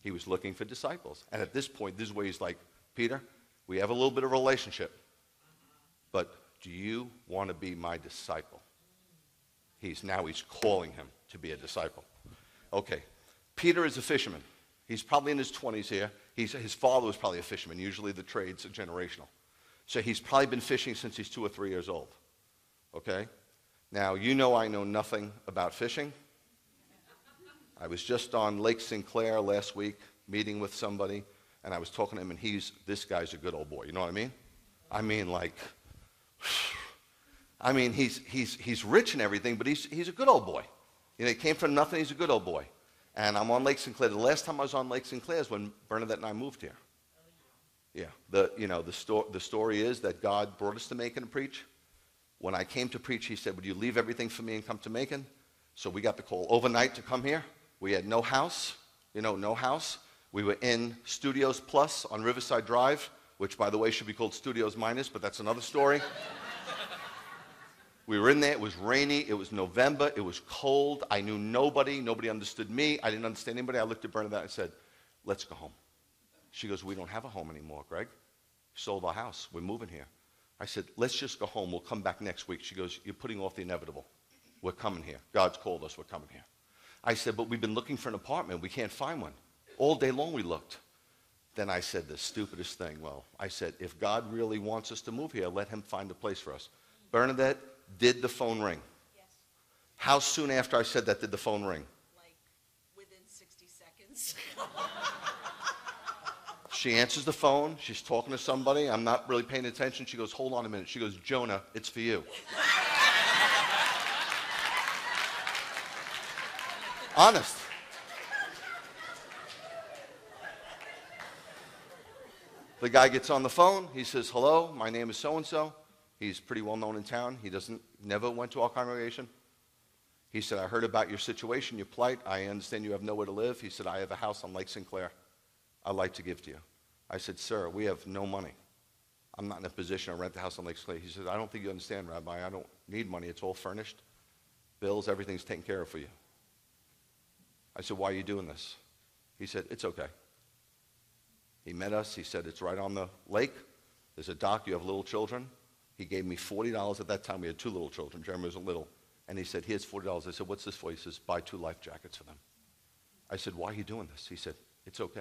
He was looking for disciples. And at this point, this is where he's like, Peter, we have a little bit of relationship, but do you want to be my disciple? He's now he's calling him to be a disciple. Okay. Peter is a fisherman. He's probably in his 20s here. He's, his father was probably a fisherman. Usually the trades are generational. So he's probably been fishing since he's two or three years old. Okay? Now, you know I know nothing about fishing. I was just on Lake Sinclair last week meeting with somebody, and I was talking to him, and he's, this guy's a good old boy. You know what I mean? I mean, like, I mean, he's, he's, he's rich and everything, but he's, he's a good old boy. You know, he came from nothing, he's a good old boy. And I'm on Lake Sinclair. The last time I was on Lake Sinclair is when Bernadette and I moved here. Yeah. The, you know, the, sto- the story is that God brought us to Macon to preach. When I came to preach, he said, Would you leave everything for me and come to Macon? So we got the call overnight to come here. We had no house, you know, no house. We were in Studios Plus on Riverside Drive, which, by the way, should be called Studios Minus, but that's another story. we were in there. It was rainy. It was November. It was cold. I knew nobody. Nobody understood me. I didn't understand anybody. I looked at Bernadette and said, Let's go home. She goes, We don't have a home anymore, Greg. sold our house. We're moving here. I said, Let's just go home. We'll come back next week. She goes, You're putting off the inevitable. We're coming here. God's called us. We're coming here. I said, But we've been looking for an apartment. We can't find one. All day long we looked. Then I said the stupidest thing. Well, I said, If God really wants us to move here, let him find a place for us. Bernadette, did the phone ring? Yes, How soon after I said that did the phone ring? like within 60 seconds. She answers the phone. She's talking to somebody. I'm not really paying attention. She goes, Hold on a minute. She goes, Jonah, it's for you. Honest. The guy gets on the phone. He says, Hello, my name is so and so. He's pretty well known in town. He doesn't, never went to our congregation. He said, I heard about your situation, your plight. I understand you have nowhere to live. He said, I have a house on Lake Sinclair. I'd like to give to you. I said, Sir, we have no money. I'm not in a position to rent the house on Lake Sinclair. He said, I don't think you understand, Rabbi. I don't need money. It's all furnished. Bills, everything's taken care of for you. I said, Why are you doing this? He said, It's okay. He met us. He said, It's right on the lake. There's a dock. You have little children. He gave me $40 at that time. We had two little children. Jeremy was a little. And he said, Here's $40. I said, What's this for? He says, Buy two life jackets for them. I said, Why are you doing this? He said, It's okay.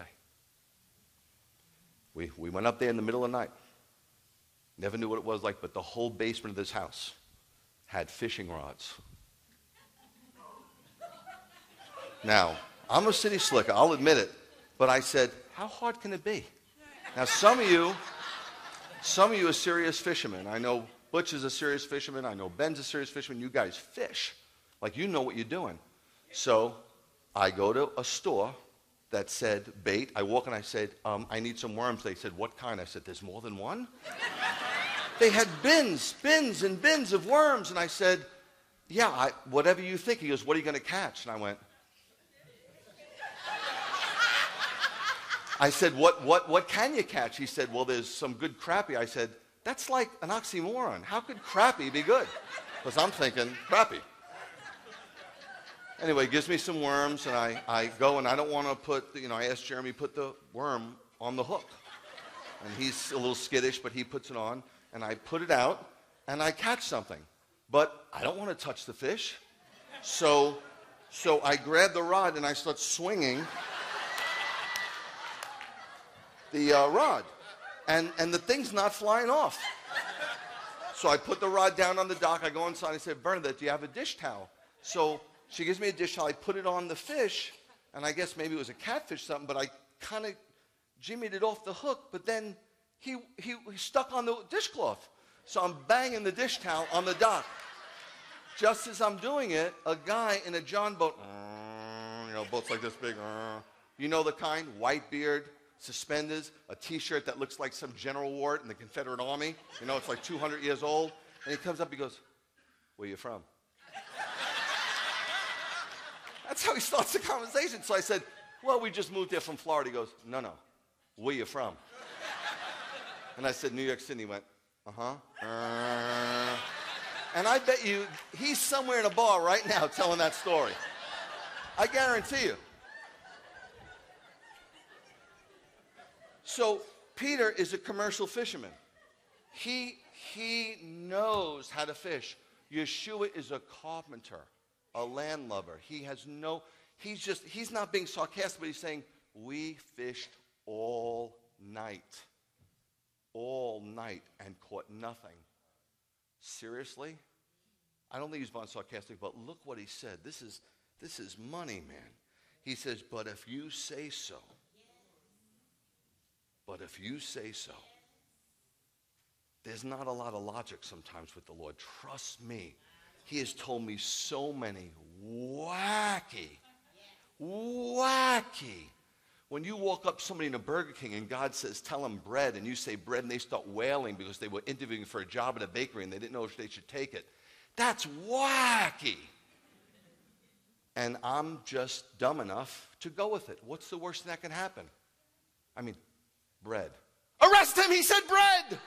We, we went up there in the middle of the night. Never knew what it was like, but the whole basement of this house had fishing rods. Now, I'm a city slicker, I'll admit it, but I said, how hard can it be? Now, some of you, some of you are serious fishermen. I know Butch is a serious fisherman. I know Ben's a serious fisherman. You guys fish. Like, you know what you're doing. So, I go to a store that said bait. I walk and I said, um, I need some worms. They said, What kind? I said, There's more than one? they had bins, bins, and bins of worms. And I said, Yeah, I, whatever you think. He goes, What are you going to catch? And I went, I said, what, what, what can you catch? He said, Well, there's some good crappie. I said, That's like an oxymoron. How could crappie be good? Because I'm thinking, crappie. Anyway, gives me some worms, and I, I go, and I don't want to put, you know, I asked Jeremy put the worm on the hook. And he's a little skittish, but he puts it on, and I put it out, and I catch something. But I don't want to touch the fish. So, so I grab the rod, and I start swinging the uh, rod. And, and the thing's not flying off. So I put the rod down on the dock. I go inside. I said, Bernadette, do you have a dish towel? So she gives me a dish towel. I put it on the fish, and I guess maybe it was a catfish something, but I kind of jimmied it off the hook, but then he, he, he stuck on the dishcloth. So I'm banging the dish towel on the dock. Just as I'm doing it, a guy in a John boat, you know, boats like this big, you know the kind, white beard, suspenders, a t-shirt that looks like some general it in the Confederate Army. You know, it's like 200 years old. And he comes up, he goes, where you from? That's how he starts the conversation. So I said, well, we just moved there from Florida. He goes, no, no, where you from? And I said, New York City. He went, uh-huh. Uh. And I bet you he's somewhere in a bar right now telling that story. I guarantee you. So Peter is a commercial fisherman. He, he knows how to fish. Yeshua is a carpenter, a landlubber. He has no, he's just, he's not being sarcastic, but he's saying, we fished all night. All night and caught nothing. Seriously? I don't think he's being sarcastic, but look what he said. This is, this is money, man. He says, but if you say so, but if you say so, there's not a lot of logic sometimes with the Lord. Trust me. He has told me so many wacky, wacky. When you walk up somebody in a Burger King and God says, tell them bread, and you say bread, and they start wailing because they were interviewing for a job at a bakery and they didn't know if they should take it. That's wacky. And I'm just dumb enough to go with it. What's the worst that can happen? I mean, bread. Arrest him, he said bread.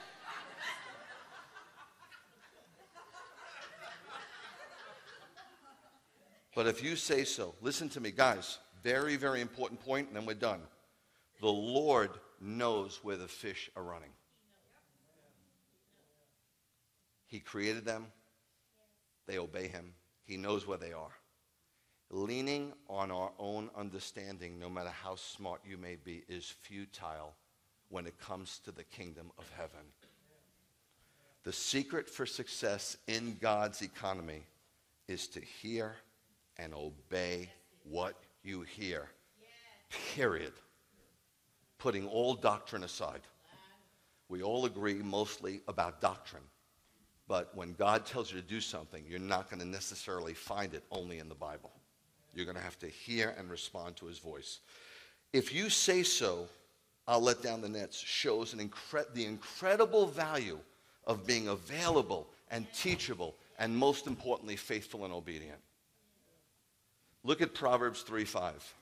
but if you say so, listen to me, guys, very, very important point, and then we're done. The Lord knows where the fish are running. He created them, they obey him, he knows where they are. Leaning on our own understanding, no matter how smart you may be, is futile when it comes to the kingdom of heaven. The secret for success in God's economy is to hear and obey what you hear. Period. putting all doctrine aside. We all agree mostly about doctrine. But when God tells you to do something, you're not going to necessarily find it only in the Bible. You're going to have to hear and respond to his voice. If you say so, I'll let down the nets shows an incre- the incredible value of being available and teachable and most importantly faithful and obedient. Look at Proverbs 3 5.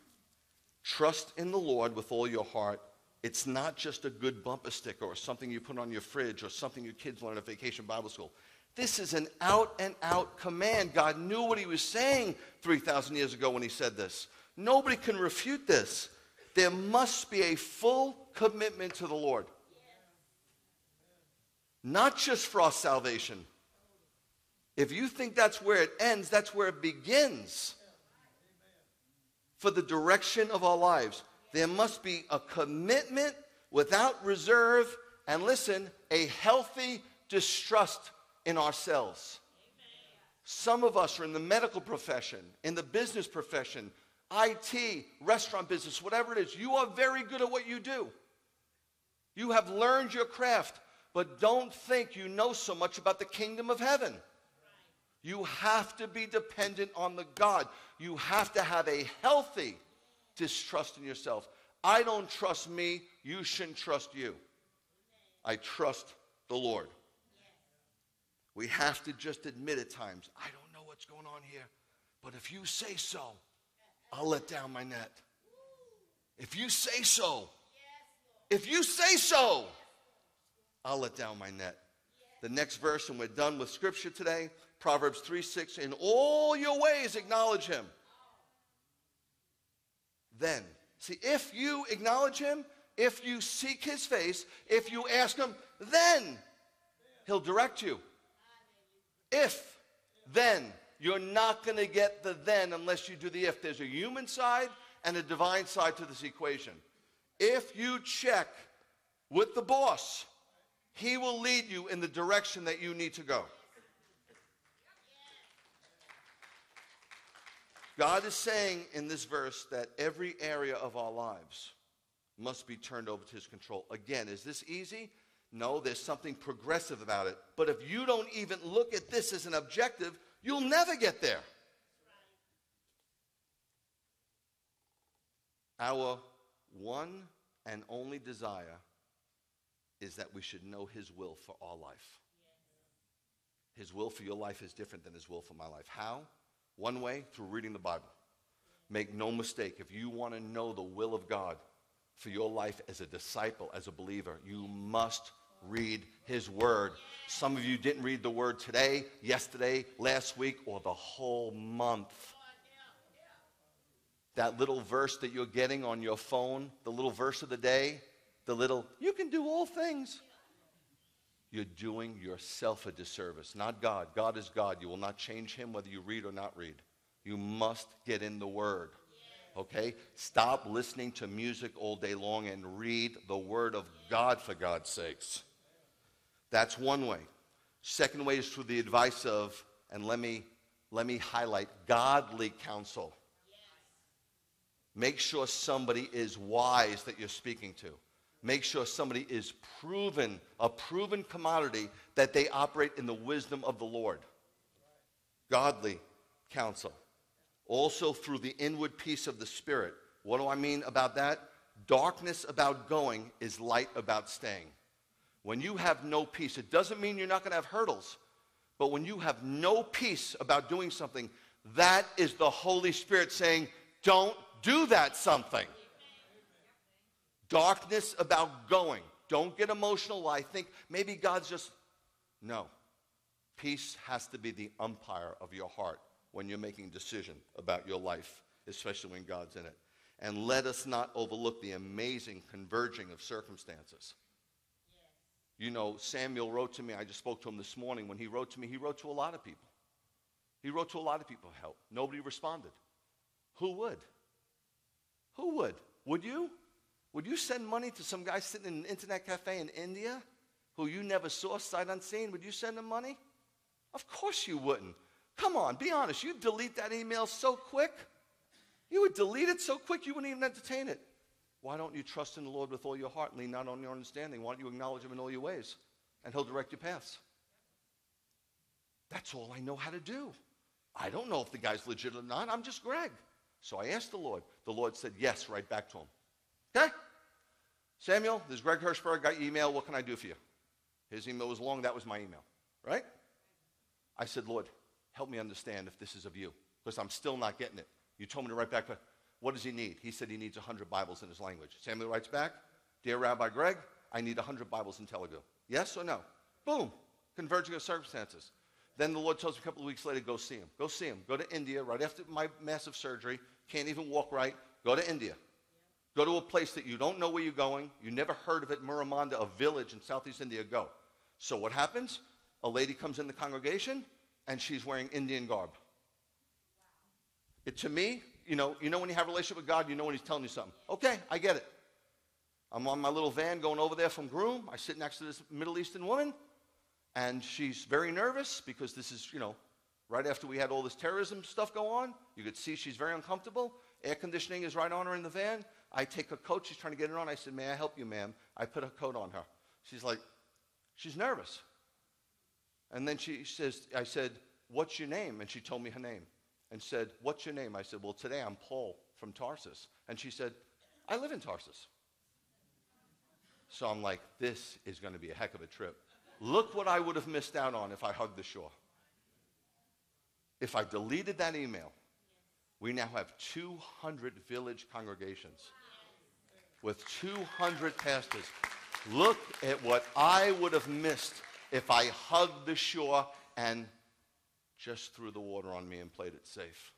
Trust in the Lord with all your heart. It's not just a good bumper sticker or something you put on your fridge or something your kids learn at vacation Bible school. This is an out and out command. God knew what he was saying 3,000 years ago when he said this. Nobody can refute this. There must be a full commitment to the Lord. Not just for our salvation. If you think that's where it ends, that's where it begins for the direction of our lives. There must be a commitment without reserve, and listen, a healthy distrust in ourselves. Some of us are in the medical profession, in the business profession, IT, restaurant business, whatever it is. You are very good at what you do. You have learned your craft, but don't think you know so much about the kingdom of heaven. You have to be dependent on the God. You have to have a healthy distrust in yourself. I don't trust me, you shouldn't trust you. I trust the Lord. We have to just admit at times, I don't know what's going on here, but if you say so, I'll let down my net. If you say so, if you say so, I'll let down my net. The next verse, and we're done with scripture today Proverbs 3 6. In all your ways, acknowledge him. Then, see, if you acknowledge him, if you seek his face, if you ask him, then he'll direct you. If, then, you're not going to get the then unless you do the if. There's a human side and a divine side to this equation. If you check with the boss, he will lead you in the direction that you need to go. God is saying in this verse that every area of our lives must be turned over to his control. Again, is this easy? No, there's something progressive about it. But if you don't even look at this as an objective, you'll never get there. Our one and only desire is that we should know his will for our life. His will for your life is different than his will for my life. How? One way, through reading the Bible. Make no mistake, if you want to know the will of God for your life as a disciple, as a believer, you must read His Word. Some of you didn't read the Word today, yesterday, last week, or the whole month. That little verse that you're getting on your phone, the little verse of the day, the little, you can do all things you're doing yourself a disservice, not God. God is God. You will not change him whether you read or not read. You must get in the Word. Okay? Stop listening to music all day long and read the Word of God for God's sakes. That's one way. Second way is through the advice of, and let me, let me highlight, godly counsel. Make sure somebody is wise that you're speaking to make sure somebody is proven, a proven commodity, that they operate in the wisdom of the Lord. Godly counsel. Also through the inward peace of the Spirit. What do I mean about that? Darkness about going is light about staying. When you have no peace, it doesn't mean you're not going to have hurdles, but when you have no peace about doing something, that is the Holy Spirit saying, don't do that something darkness about going. Don't get emotional. I think maybe God's just. No. Peace has to be the umpire of your heart when you're making decision about your life, especially when God's in it. And let us not overlook the amazing converging of circumstances. You know, Samuel wrote to me, I just spoke to him this morning. When he wrote to me, he wrote to a lot of people. He wrote to a lot of people for help. Nobody responded. Who would? Who would? Would you? Would you send money to some guy sitting in an internet cafe in India who you never saw sight unseen? Would you send him money? Of course you wouldn't. Come on, be honest. You'd delete that email so quick. You would delete it so quick you wouldn't even entertain it. Why don't you trust in the Lord with all your heart and lean not on your understanding? Why don't you acknowledge him in all your ways? And he'll direct your paths. That's all I know how to do. I don't know if the guy's legit or not. I'm just Greg. So I asked the Lord. The Lord said yes right back to him. Okay? Samuel, this is Greg Hershberg. Got your email. What can I do for you? His email was long. That was my email. Right? I said, Lord, help me understand if this is of you. Because I'm still not getting it. You told me to write back, but what does he need? He said he needs 100 Bibles in his language. Samuel writes back, Dear Rabbi Greg, I need 100 Bibles in Telugu. Yes or no? Boom. Converging of circumstances. Then the Lord tells me a couple of weeks later, go see him. Go see him. Go to India right after my massive surgery. Can't even walk right. Go to India. Go to a place that you don't know where you're going. You never heard of it, Murramonda, a village in southeast India. Go. So what happens? A lady comes in the congregation and she's wearing Indian garb. It, to me, you know, you know when you have a relationship with God, you know when He's telling you something. Okay, I get it. I'm on my little van going over there from Groom. I sit next to this Middle Eastern woman, and she's very nervous because this is, you know, right after we had all this terrorism stuff go on. You could see she's very uncomfortable. Air conditioning is right on her in the van. I take her coat. She's trying to get it on. I said, May I help you, ma'am? I put a coat on her. She's like, She's nervous. And then she says, I said, What's your name? And she told me her name and said, What's your name? I said, Well, today I'm Paul from Tarsus. And she said, I live in Tarsus. So I'm like, This is going to be a heck of a trip. Look what I would have missed out on if I hugged the shore. If I deleted that email, we now have 200 village congregations with 200 pastors. Look at what I would have missed if I hugged the shore and just threw the water on me and played it safe.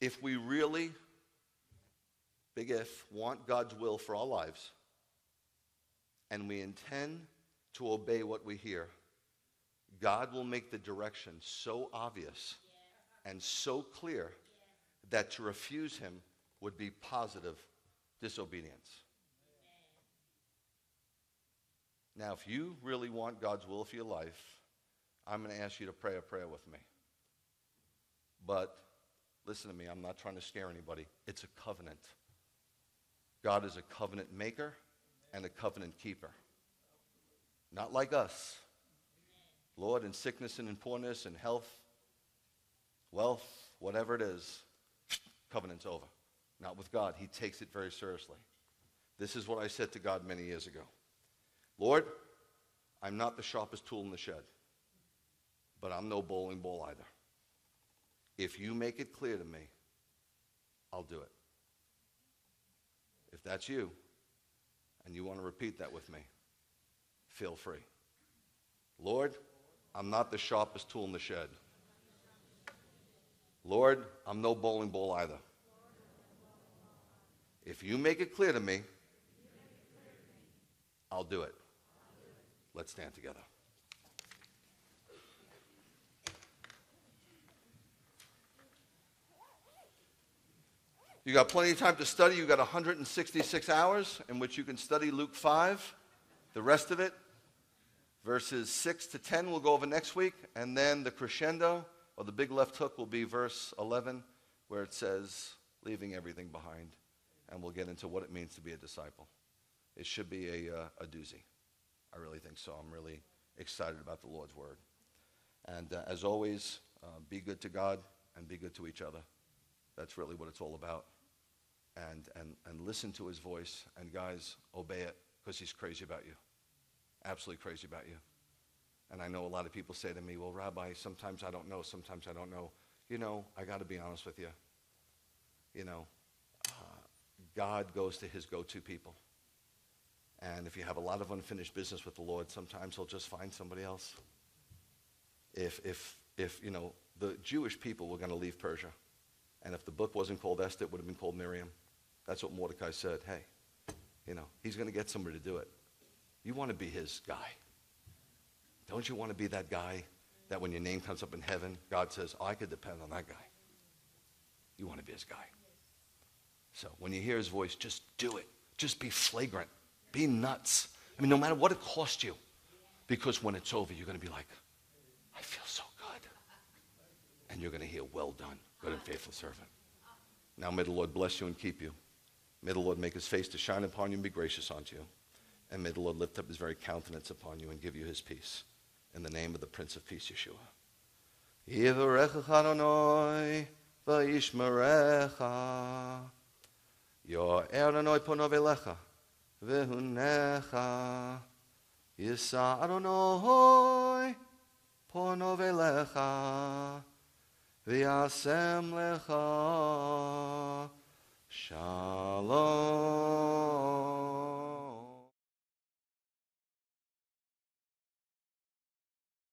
If we really, big if, want God's will for our lives, and we intend to obey what we hear, God will make the direction so obvious and so clear that to refuse Him would be positive disobedience. Now, if you really want God's will for your life, I'm going to ask you to pray a prayer with me. But listen to me, I'm not trying to scare anybody. It's a covenant. God is a covenant maker and a covenant keeper. Not like us. Lord, in sickness and in poorness and health, wealth, whatever it is, covenant's over. Not with God. He takes it very seriously. This is what I said to God many years ago. Lord, I'm not the sharpest tool in the shed, but I'm no bowling ball either. If you make it clear to me, I'll do it. If that's you, and you want to repeat that with me, feel free. Lord, I'm not the sharpest tool in the shed. Lord, I'm no bowling ball either. If you make it clear to me, I'll do it. Let's stand together. You got plenty of time to study. You got 166 hours in which you can study Luke 5. The rest of it, verses 6 to 10, we'll go over next week. And then the crescendo, or the big left hook, will be verse 11, where it says, leaving everything behind. And we'll get into what it means to be a disciple. It should be a, uh, a doozy. I really think so. I'm really excited about the Lord's word. And uh, as always, uh, be good to God and be good to each other. That's really what it's all about. And, and, and listen to his voice. And guys, obey it because he's crazy about you. Absolutely crazy about you. And I know a lot of people say to me, well, Rabbi, sometimes I don't know. Sometimes I don't know. You know, I got to be honest with you. You know, uh, God goes to his go to people. And if you have a lot of unfinished business with the Lord, sometimes he'll just find somebody else. If, if, if you know, the Jewish people were going to leave Persia, and if the book wasn't called Esther, it would have been called Miriam. That's what Mordecai said. Hey, you know, he's going to get somebody to do it. You want to be his guy. Don't you want to be that guy that when your name comes up in heaven, God says, oh, I could depend on that guy. You want to be his guy. So when you hear his voice, just do it. Just be flagrant. Be nuts. I mean, no matter what it cost you. Because when it's over, you're going to be like, I feel so good. And you're going to hear, Well done, good and faithful servant. Now may the Lord bless you and keep you. May the Lord make his face to shine upon you and be gracious unto you. And may the Lord lift up his very countenance upon you and give you his peace. In the name of the Prince of Peace, Yeshua. Yivarecha V'yishmerecha. Yo'er Adonai pono velecha v'hunecha. Yisa